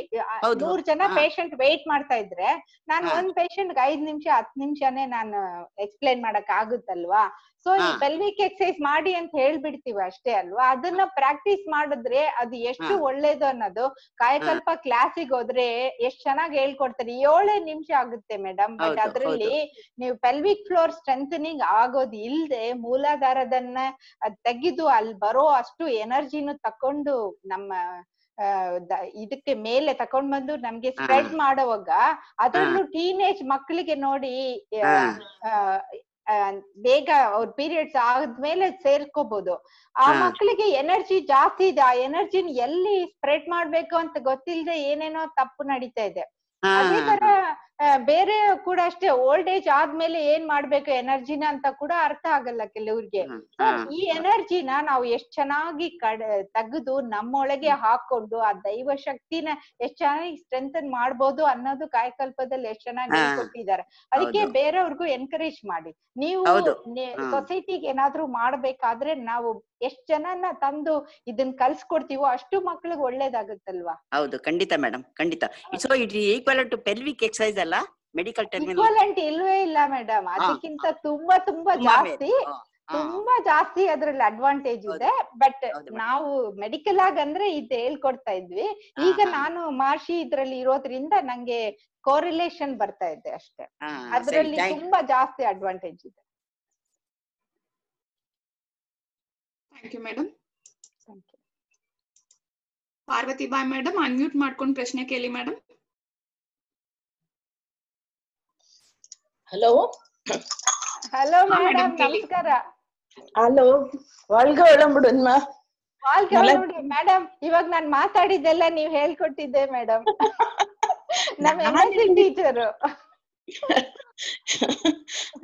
ನೂರ್ ಜನ ಪೇಶೆಂಟ್ ವೇಟ್ ಮಾಡ್ತಾ ಇದ್ರೆ ನಾನು. ಒಂದ್ ಪೇಶೆಂಟ್ ಐದ್ ನಿಮಿಷ ಹತ್ ನಿಮಿಷನೇ ನಾನು ಎಕ್ಸ್ಪ್ಲೇನ್ ಮಾಡಕ್ ಆಗುತ್ತಲ್ವಾ ಸೊ ಈ. ಪೆಲ್ವಿಕ್ ಎಕ್ಸೈಸ್ ಮಾಡಿ ಅಂತ ಹೇಳ್ಬಿಡ್ತೀವಿ ಅಷ್ಟೇ ಅಲ್ವಾ? ಅದನ್ನ ಪ್ರಾಕ್ಟೀಸ್ ಮಾಡಿದ್ರೆ ಅದು ಎಷ್ಟು ಒಳ್ಳೇದು ಅನ್ನೋದು ಕಾಯಕಲ್ಪ ಕ್ಲಾಸಿಗೆ ಹೋದ್ರೆ ಎಷ್ಟ್ ಚೆನ್ನಾಗಿ ಹೇಳ್ಕೊಡ್ತಾರೆ. ಏಳೇ ನಿಮಿಷ ಆಗುತ್ತೆ ಮೇಡಮ್ ಬಟ್ ಅದ್ರಲ್ಲಿ ನೀವು ಪೆಲ್ವಿಕ್ ಫ್ಲೋರ್ ಸ್ಟ್ರೆಂಥನಿಂಗ್ ಆಗೋದು ಇಲ್ದೆ ಮೂಲಾಧಾರದನ್ನ ಅದ್ ತೆಗೆದು ಅಲ್ಲಿ ಬರೋ ಅಷ್ಟು ಎನರ್ಜಿನು ತಕೊಂಡು ನಮ್ಮ ಇದಕ್ಕೆ ಮೇಲೆ ತಕೊಂಡ್ ಬಂದು ನಮ್ಗೆ ಸ್ಪ್ರೆಡ್ ಮಾಡೋವಾಗ ಅದನ್ನು ಟೀನೇಜ್ ಮಕ್ಕಳಿಗೆ ನೋಡಿ ಬೇಗ ಅವ್ರ ಪೀರಿಯಡ್ಸ್ ಆದ್ಮೇಲೆ ಸೇರ್ಕೋಬಹುದು ಆ ಮಕ್ಳಿಗೆ ಮಕ್ಕಳಿಗೆ ಎನರ್ಜಿ ಜಾಸ್ತಿ ಇದೆ. ಆ ಎನರ್ಜಿನ ಎಲ್ಲಿ ಸ್ಪ್ರೆಡ್ ಮಾಡ್ಬೇಕು ಅಂತ ಗೊತ್ತಿಲ್ಲದೆ ಏನೇನೋ ತಪ್ಪು ನಡೀತಾ ಇದೆ. ಅದೇ ತರ ಬೇರೆ ಕೂಡ ಅಷ್ಟೇ ಓಲ್ಡ್ ಏಜ್ ಆದ್ಮೇಲೆ ಏನ್ ಮಾಡ್ಬೇಕು ಎನರ್ಜಿನ ಅಂತ ಕೂಡ ಅರ್ಥ ಆಗಲ್ಲ ಕೆಲವ್ರಿಗೆ. ಈ ಎನರ್ಜಿನ ನಾವು ಎಷ್ಟ್ ಚೆನ್ನಾಗಿ ಕಡ್ ತೆಗೆದು ನಮ್ಮೊಳಗೆ ಹಾಕೊಂಡು ಆ ದೈವ ಶಕ್ತಿನ ಎಷ್ಟ್ ಚೆನ್ನಾಗಿ ಸ್ಟ್ರೆಂಥನ್ ಮಾಡ್ಬೋದು ಅನ್ನೋದು ಕಾಯಕಲ್ಪದಲ್ಲಿ ಎಷ್ಟ್ ಚೆನ್ನಾಗಿ ಕೊಟ್ಟಿದ್ದಾರೆ ಅದಕ್ಕೆ. ಬೇರೆಯವ್ರಿಗೂ ಎನ್ಕರೇಜ್ ಮಾಡಿ ನೀವು. ಸೊಸೈಟಿಗೆ ಏನಾದ್ರೂ ಮಾಡ್ಬೇಕಾದ್ರೆ ನಾವು ಎಷ್ಟ್ ಜನನ ತಂದು ಇದನ್ನ ಕಲ್ಸ್ಕೊಡ್ತೀವೋ ಅಷ್ಟು ಮಕ್ಳಿಗೆ ಒಳ್ಳೇದಾಗುತ್ತಲ್ವಾ? ಹೌದು ಖಂಡಿತ ಮೇಡಮ್ ಖಂಡಿತ. So it equal to pelvic exercise ಅಲ್ಲ? ಮೆಡಿಕಲ್ ಟರ್ಮಿನಲ್ ಈಕ್ವಲೆಂಟ್ ಇಲ್ವೇ ಇಲ್ಲ ಮೇಡಮ್ ಅದಕ್ಕಿಂತ ತುಂಬಾ ತುಂಬಾ ಜಾಸ್ತಿ ತುಂಬಾ ಜಾಸ್ತಿ ಅದ್ರಲ್ಲಿ ಅಡ್ವಾಂಟೇಜ್ ಇದೆ. ಬಟ್ ನಾವು ಮೆಡಿಕಲ್ ಆಗ ಅಂದ್ರೆ ಇದು ಹೇಳ್ಕೊಡ್ತಾ ಇದ್ವಿ. ಈಗ ನಾನು ಮಾರ್ಷಿ ಇದ್ರಲ್ಲಿ ಇರೋದ್ರಿಂದ ನಂಗೆ ಕೋರಿಲೇಷನ್ ಬರ್ತಾ ಇದೆ ಅಷ್ಟೇ. ಅದ್ರಲ್ಲಿ ತುಂಬಾ ಜಾಸ್ತಿ ಅಡ್ವಾಂಟೇಜ್ ಇದೆ. Thank you madam. Parvati Bai madam unmute ಮಾಡ್ಕೊಂಡು ಪ್ರಶ್ನೆ ಕೇಳಿ ಮೇಡಮ್ ಹಲೋ ಹಲೋ ಮೇಡಮ್. ನಮಸ್ಕಾರ. ಹಲೋ ಒಳಗೆ ಒಳಂಬಿಡುನ್ಮ ಮೇಡಮ್ ಇವಾಗ ನಾನ್ ಮಾತಾಡಿದ್ದೆಲ್ಲ ನೀವ್ ಹೇಳ್ಕೊಟ್ಟಿದ್ದೆ ಮೇಡಮ್ ನಮ್ M S C teacher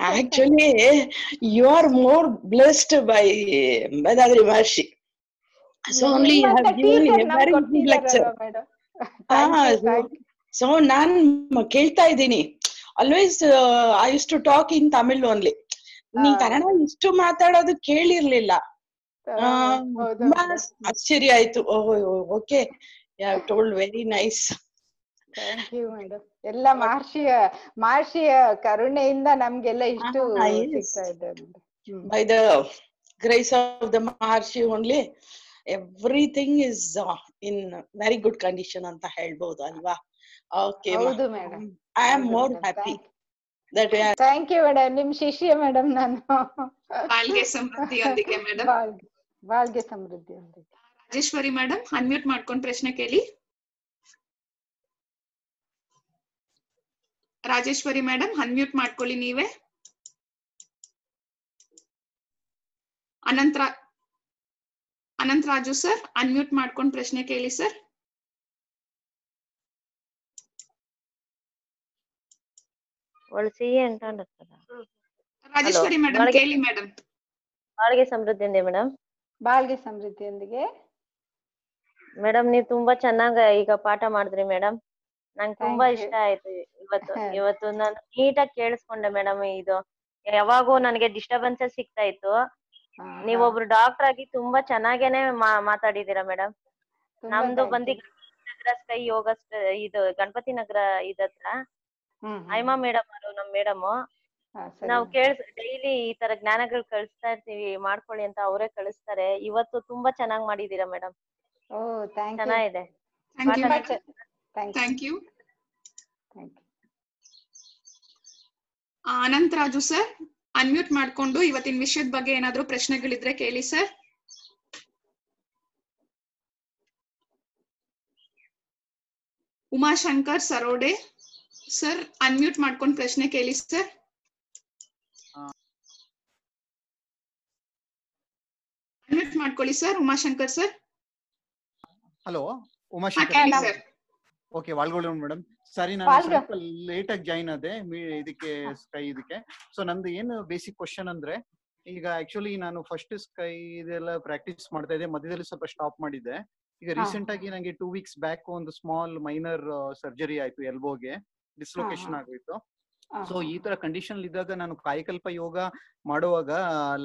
actually you are more blessed by Vethathiri Maharishi so only lecture so ನಾನ್ ಕೇಳ್ತಾ ಇದ್ದೀನಿ. Always I use to talk in Tamil only ನೀ. ಕನ್ನಡ ಇಷ್ಟು ಮಾತಾಡೋದು ಕೇಳಿರ್ಲಿಲ್ಲ. ತುಂಬಾ. ಆಶ್ಚರ್ಯ ಆಯ್ತು. Okay. You told very nice thank you madam ಎಲ್ಲ ಮಹರ್ಷಿಯ ಮಹರ್ಷಿಯ ಕರುಣೆಯಿಂದ ನಮ್ಗೆಲ್ಲ ಇಷ್ಟು by the. Hmm. by the grace of the Maharshi only everything is uh, in very good condition ಅಂತ ಹೇಳ್ಬೋದು ಅಲ್ವಾ? ಓಕೆ ಹೌದು madam I am more happy that thank you madam ನಿಮ್ ಶಿಷ್ಯ ಮೇಡಮ್ ನಾನು. ಬಾಳ್ಗೆ ಸಮೃದ್ಧಿಯೊಂದಿಗೆ ಮೇಡಮ್ ಬಾಳ್ಗೆ ಬಾಳ್ಗೆ ಸಮೃದ್ಧಿ ಒಂದಿಗೆ. ರಾಜೇಶ್ವರಿ ಮೇಡಮ್ ಅನ್ಮ್ಯೂಟ್ ಮಾಡ್ಕೊಂಡು ಪ್ರಶ್ನೆ ಕೇಳಿ. ರಾಜೇಶ್ವರಿ ಮೇಡಮ್ ಅನ್ಮ್ಯೂಟ್ ಮಾಡ್ಕೊಳ್ಳಿ ನೀವೇ. ಅನಂತರ ಅನಂತ್ ರಾಜು ಸರ್ ಅನ್ಮ್ಯೂಟ್ ಮಾಡ್ಕೊಂಡು ಪ್ರಶ್ನೆ ಕೇಳಿ ಸರ್ ರಾಜೇಶ್ವರಿ ಮೇಡಮ್ ಕೇಳಿ ಮೇಡಮ್ ಬಾಳ್ಗೆ ಸಮೃದ್ಧಿಯಿಂದ ಮೇಡಮ್ ಬಾಳ್ಗೆ ಸಮೃದ್ಧಿಯೊಂದಿಗೆ. ಮೇಡಮ್ ನೀವು ತುಂಬಾ ಚೆನ್ನಾಗ ಈಗ ಪಾಠ ಮಾಡಿದ್ರಿ ಮೇಡಮ್ ನಂಗೆ ತುಂಬಾ ಇಷ್ಟ ಆಯ್ತು ಇವತ್ತು ಇವತ್ತು ನಾನು ನೀಟಾಗಿ ಕೇಳಿಸ್ಕೊಂಡೆ ಮೇಡಮ್ ಇದು. ಯಾವಾಗೂ ನನಗೆ ಡಿಸ್ಟರ್ಬೆನ್ಸಸ್ ಸಿಗ್ತಾ ಇತ್ತು. ನೀವ್ ನೀವೊಬ್ರು ಡಾಕ್ಟರ್ ಆಗಿ ತುಂಬಾ ಚೆನ್ನಾಗೇನೆ ಮಾತಾಡಿದೀರಾ ಮೇಡಮ್. ನಮ್ದು ಬಂದಿ. ನಗರ ಸ್ಕೈ ಯೋಗ ಇದು ಗಣಪತಿ ನಗರ ಇದತ್ರ. ಹೈಮಾ. ಐಮಾ ಮೇಡಮ್ ಅವರು ನಮ್ ಮೇಡಮ್. ನಾವು madam. ಡೈಲಿ ಈ ತರ ಜ್ಞಾನಗಳು ಕಳಿಸ್ತಾ ಇರ್ತೀವಿ ಮಾಡ್ಕೊಳ್ಳಿ ಅಂತ ಅವರೇ ಕಳಿಸ್ತಾರೆ. ಇವತ್ತು ತುಂಬಾ ಚೆನ್ನಾಗ್ ಮಾಡಿದೀರಾ ಮೇಡಮ್. ಚೆನ್ನಾಗಿದೆ. Thank you Thank you. Thank you thank Raju sir unmute ಮಾಡ್ಕೊಂಡು ಇವತ್ತಿನ ವಿಷಯದ ಬಗ್ಗೆ ಏನಾದ್ರೂ ಪ್ರಶ್ನೆಗಳಿದ್ರೆ ಕೇಳಿ sir. Umashankar Sarode sir unmute ಮಾಡ್ಕೊಂಡು ಪ್ರಶ್ನೆ ಕೇಳಿ ಸರ್. ಅನ್ಮ್ಯೂಟ್ ಮಾಡ್ಕೊಳ್ಳಿ sir Umashankar sir. Hello Umashankar. Sir. Okay ವಾಲ್ಗೋಳ madam ಸರಿ ನಾನು. ಸ್ವಲ್ಪ ಲೇಟ್ ಆಗಿ ಜಾಯಿನ್ ಆದೆ ಇದಕ್ಕೆ ಸ್ಕೈ ಇದಕ್ಕೆ. ಸೊ ನಂದು ಏನು ಬೇಸಿಕ್ ಕ್ವಶನ್ ಅಂದ್ರೆ ಈಗ ಆಕ್ಚುಲಿ ನಾನು ಫಸ್ಟ್ ಸ್ಕೈ ಇದೆಲ್ಲ ಪ್ರಾಕ್ಟೀಸ್ ಮಾಡ್ತಾ ಇದ್ದೆ. ಮಧ್ಯದಲ್ಲಿ ಸ್ವಲ್ಪ ಸ್ಟಾಪ್ ಮಾಡಿದ್ದೆ. ಈಗ ರೀಸೆಂಟ್ ಆಗಿ ನಂಗೆ ಟೂ ವೀಕ್ಸ್ ಬ್ಯಾಕ್ ಒಂದು ಸ್ಮಾಲ್ ಮೈನರ್ ಸರ್ಜರಿ ಆಯ್ತು ಎಲ್ಬೋಗೆ ಡಿಸ್ಲೊಕೇಶನ್. ಆಗೋಯ್ತು. ಸೊ ಈ ತರ ಕಂಡೀಷನ್ ಇದ್ದಾಗ ನಾನು ಕಾಯಕಲ್ಪ ಯೋಗ ಮಾಡುವಾಗ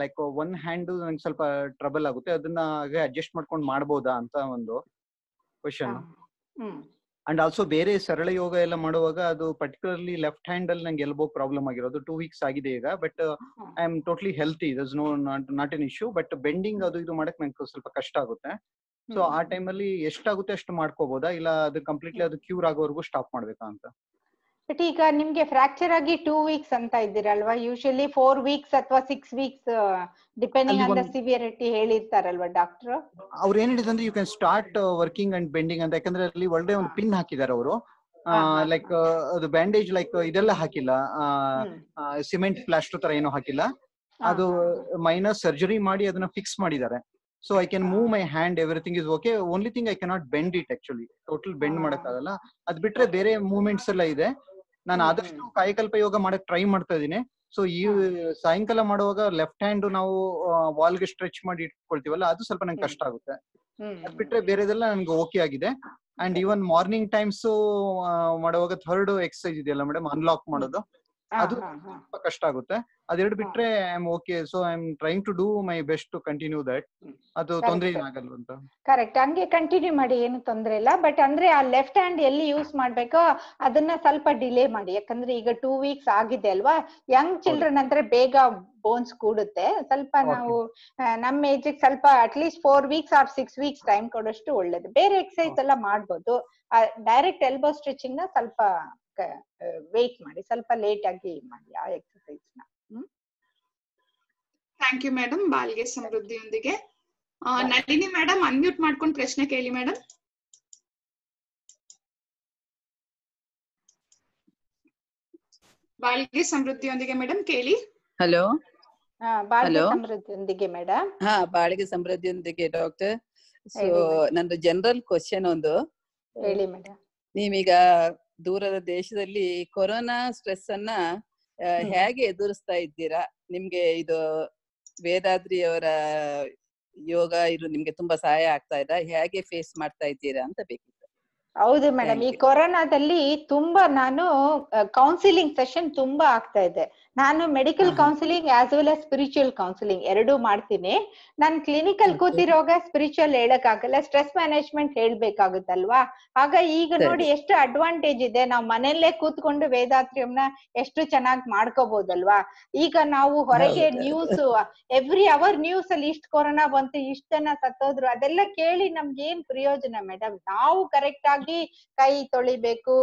ಲೈಕ್ ಒನ್ ಹ್ಯಾಂಡ್ ನಂಗೆ ಸ್ವಲ್ಪ ಟ್ರಬಲ್ ಆಗುತ್ತೆ. ಅದನ್ನ ಅಡ್ಜಸ್ಟ್ ಮಾಡ್ಕೊಂಡು ಮಾಡ್ಬೋದಾ ಅಂತ ಒಂದು ಕ್ವಶನ್ ಹ್ಮ್. ಅಂಡ್ ಆಲ್ಸೋ ಬೇರೆ ಸರಳ ಯೋಗ ಎಲ್ಲ ಮಾಡುವಾಗ ಅದು ಪರ್ಟಿಕ್ಯುಲರ್ಲಿ ಲೆಫ್ಟ್ ಹ್ಯಾಂಡ್ ಅಲ್ಲಿ ನಂಗೆ ಎಲ್ಬೋ ಪ್ರಾಬ್ಲಮ್ ಆಗಿರೋದು. ಟೂ ವೀಕ್ಸ್ ಆಗಿದೆ ಈಗ but I am totally healthy thus no not an issue but bending ಅದು ಇದು ಮಾಡಕ್ ನಂಗೆ ಸ್ವಲ್ಪ ಕಷ್ಟ ಆಗುತ್ತೆ. ಸೊ ಆ ಟೈಮಲ್ಲಿ ಎಷ್ಟಾಗುತ್ತೆ ಅಷ್ಟು ಮಾಡ್ಕೋಬಹುದಾ ಇಲ್ಲ ಅದು ಕಂಪ್ಲೀಟ್ಲಿ ಅದು ಕ್ಯೂರ್ ಆಗೋವರೆಗೂ ಸ್ಟಾಪ್ ಮಾಡ್ಬೇಕಾ ಅಂತ. ಬಟ್ ಈಗ ನಿಮ್ಗೆ ಫ್ರಾಕ್ಚರ್ ಆಗಿ ಟೂ ವೀಕ್ಸ್ ಅಂತ ಇದ್ದೀರಲ್ವಾ? ಯೂಶಲಿ ಫೋರ್ ವೀಕ್ಸ್ ಅಥವಾ six weeks depending on the severity ಹೇಳಿರ್ತಾರಲ್ವಾ doctor ಅವ್ರು ಏನ್ ಹೇಳಿದ್ರೆ ಅಂದ್ರೆ you can start working and bending ಅಂತ. ಯಾಕಂದ್ರೆ ಅಲ್ಲಿ ಒಳ್ಳೆ ಒಂದು ಪಿನ್ ಹಾಕಿದ್ದಾರೆ ಅವರು. ಲೈಕ್ ಅದು ಬ್ಯಾಂಡೇಜ್ ಲೈಕ್ ಇದೆಲ್ಲ ಹಾಕಿಲ್ಲ. ಸಿಮೆಂಟ್ ಪ್ಲಾಸ್ಟರ್ ತರ ಏನೋ ಹಾಕಿಲ್ಲ. ಅದು ಮೈನಸ್ ಸರ್ಜರಿ ಮಾಡಿ ಅದನ್ನ ಫಿಕ್ಸ್ ಮಾಡಿದ್ದಾರೆ. So I can move my hand everything is okay only thing I cannot bend it actually total bend. ಮಾಡಕ್ಕಾಗಲ್ಲ. ಅದ್ ಬಿಟ್ರೆ ಬೇರೆ ಮೂವ್ಮೆಂಟ್ಸ್ ಎಲ್ಲ ಇದೆ. ನಾನು ಆದಷ್ಟು ಕಾಯಕಲ್ಪ ಯೋಗ ಮಾಡಕ್ ಟ್ರೈ ಮಾಡ್ತಾ ಇದೀನಿ ಸೊ ಈ. ಸಾಯಂಕಾಲ ಮಾಡುವಾಗ ಲೆಫ್ಟ್ ಹ್ಯಾಂಡ್ ನಾವು ವಾಲ್ಗೆ ಸ್ಟ್ರೆಚ್ ಮಾಡಿ ಇಟ್ಕೊಳ್ತೀವಲ್ಲ ಅದು ಸ್ವಲ್ಪ ನಂಗೆ ಕಷ್ಟ ಆಗುತ್ತೆ. ಅದ್ ಬಿಟ್ರೆ ಬೇರೆದೆಲ್ಲ ನನ್ಗೆ ಓಕೆ ಆಗಿದೆ. ಅಂಡ್ ಈವನ್ ಮಾರ್ನಿಂಗ್ ಟೈಮ್ಸ್ ಮಾಡುವಾಗ ಥರ್ಡ್ ಎಕ್ಸರ್ಸೈಸ್ ಇದೆಯಲ್ಲ ಮೇಡಮ್ ಅನ್ಲಾಕ್ ಮಾಡೋದು. ಅದು. ಸ್ವಲ್ಪ ಕಷ್ಟ ಆಗುತ್ತೆ. ಅದೆರಡು ಬಿಟ್ರೆ I am okay so I am trying to do my best to continue that ಅದು ತೊಂದ್ರೆ ಅಂತ. ಕರೆಕ್ಟ್ ಹಂಗೆ ಕಂಟಿನ್ಯೂ ಮಾಡಿ ಏನು ತೊಂದ್ರೆ ಇಲ್ಲ. ಬಟ್ ಅಂದ್ರೆ ಆ ಲೆಫ್ಟ್ ಹ್ಯಾಂಡ್ ಎಲ್ಲಿ ಯೂಸ್ ಮಾಡ್ಬೇಕೋ ಅದನ್ನ ಸ್ವಲ್ಪ ಡಿಲೇ ಮಾಡಿ. ಯಾಕಂದ್ರೆ ಈಗ ಟೂ ವೀಕ್ಸ್ ಆಗಿದೆ ಅಲ್ವಾ? ಯಂಗ್ ಚಿಲ್ಡ್ರನ್ ಅಂದ್ರೆ ಬೇಗ ಬೋನ್ಸ್ ಕೂಡುತ್ತೆ. ಸ್ವಲ್ಪ ನಾವು ನಮ್ಮ ಏಜ್ ಸ್ವಲ್ಪ at least four weeks or six weeks time ಕೊಡೋಷ್ಟು ಒಳ್ಳೇದು. ಬೇರೆ ಎಕ್ಸಸೈಸ್ ಎಲ್ಲ ಮಾಡ್ಬೋದು. ಡೈರೆಕ್ಟ್ ಎಲ್ಬೋ ಸ್ಟ್ರೆಚಿಂಗ್ನ ಸ್ವಲ್ಪ ವೇಟ್ ಮಾಡಿ ಸ್ವಲ್ಪ ಲೇಟ್ ಆಗಿ ಮಾಡಿ ಆ ಎಕ್ಸಸೈಸ್ನ. ಥ್ಯಾಂಕ್ ಯು ಮೇಡಮ್ ಬಾಲ್ಗೆ ಸಮೃದ್ಧಿಯೊಂದಿಗೆ. ಆ, ನಳಿನಿ ಮೇಡಮ್ ಅನ್ಮ್ಯೂಟ್ ಮಾಡ್ಕೊಂಡು ಪ್ರಶ್ನೆ ಕೇಳಿ ಮೇಡಮ್ ಬಾಲ್ಗೆ ಸಮೃದ್ಧಿಯೊಂದಿಗೆ ಮೇಡಮ್ ಕೇಳಿ. ಹಲೋ ಹಲೋ ಬಾಳ್ಗೆ ಸಮೃದ್ಧಿಯೊಂದಿಗೆ ಮೇಡಮ್ ಹಾ ಬಾಳಿಗೆ ಸಮೃದ್ಧಿಯೊಂದಿಗೆ ಡಾಕ್ಟರ್ ಸೊ ನಂದು ಜನರಲ್ ಕ್ವಶನ್ ಒಂದು. ಹೇಳಿ ಮೇಡಮ್ ನೀವೀಗ ದೂರದ ದೇಶದಲ್ಲಿ ಕೊರೋನಾ ಸ್ಟ್ರೆಸ್ ಅನ್ನ ಹೇಗೆ ಎದುರಿಸ್ತಾ ಇದ್ದೀರಾ? ನಿಮ್ಗೆ ಇದು ವೇದಾದ್ರಿ ಅವರ ಯೋಗ ಇದು ನಿಮ್ಗೆ ತುಂಬಾ ಸಹಾಯ ಆಗ್ತಾ ಇದೆ. ಹೇಗೆ ಫೇಸ್ ಮಾಡ್ತಾ ಇದ್ದೀರಾ ಅಂತ ಬೇಕಿತ್ತು. ಹೌದು ಮೇಡಮ್ ಈ ಕೊರೋನಾದಲ್ಲಿ ತುಂಬಾ ನಾನು ಕೌನ್ಸಿಲಿಂಗ್ ಸೆಷನ್ ತುಂಬಾ ಆಗ್ತಾ ಇದೆ. ನಾನು medical counselling as well as spiritual counselling ಎರಡೂ ಮಾಡ್ತೀನಿ. ನಾನು ಕ್ಲಿನಿಕಲ್ ಕೂತಿರೋವಾಗ ಸ್ಪಿರಿಚುವಲ್ ಹೇಳಕ್ ಆಗಲ್ಲ ಸ್ಟ್ರೆಸ್ ಮ್ಯಾನೇಜ್ಮೆಂಟ್ ಹೇಳ್ಬೇಕಾಗುತ್ತಲ್ವಾ? ಆಗ ಈಗ ನೋಡಿ ಎಷ್ಟು ಅಡ್ವಾಂಟೇಜ್ ಇದೆ. ನಾವು ಮನೆಯಲ್ಲೇ ಕೂತ್ಕೊಂಡು ವೇದಾತ್ರಿಯಂನ ಎಷ್ಟು ಚೆನ್ನಾಗಿ ಮಾಡ್ಕೋಬಹುದಲ್ವಾ ಈಗ ನಾವು ಹೊರಗೆ. ನ್ಯೂಸ್ ಎವ್ರಿ ಅವರ್ ನ್ಯೂಸ್ ಅಲ್ಲಿ ಇಷ್ಟ್ ಕೊರೋನಾ ಬಂತು ಇಷ್ಟ ಜನ ಸತ್ತೋದ್ರು ಅದೆಲ್ಲ ಕೇಳಿ ನಮ್ಗೆ ಏನ್ ಪ್ರಯೋಜನ ಮೇಡಮ್ ನಾವು ಕರೆಕ್ಟ್ ಆಗಿ ಕೈ ತೊಳಿಬೇಕು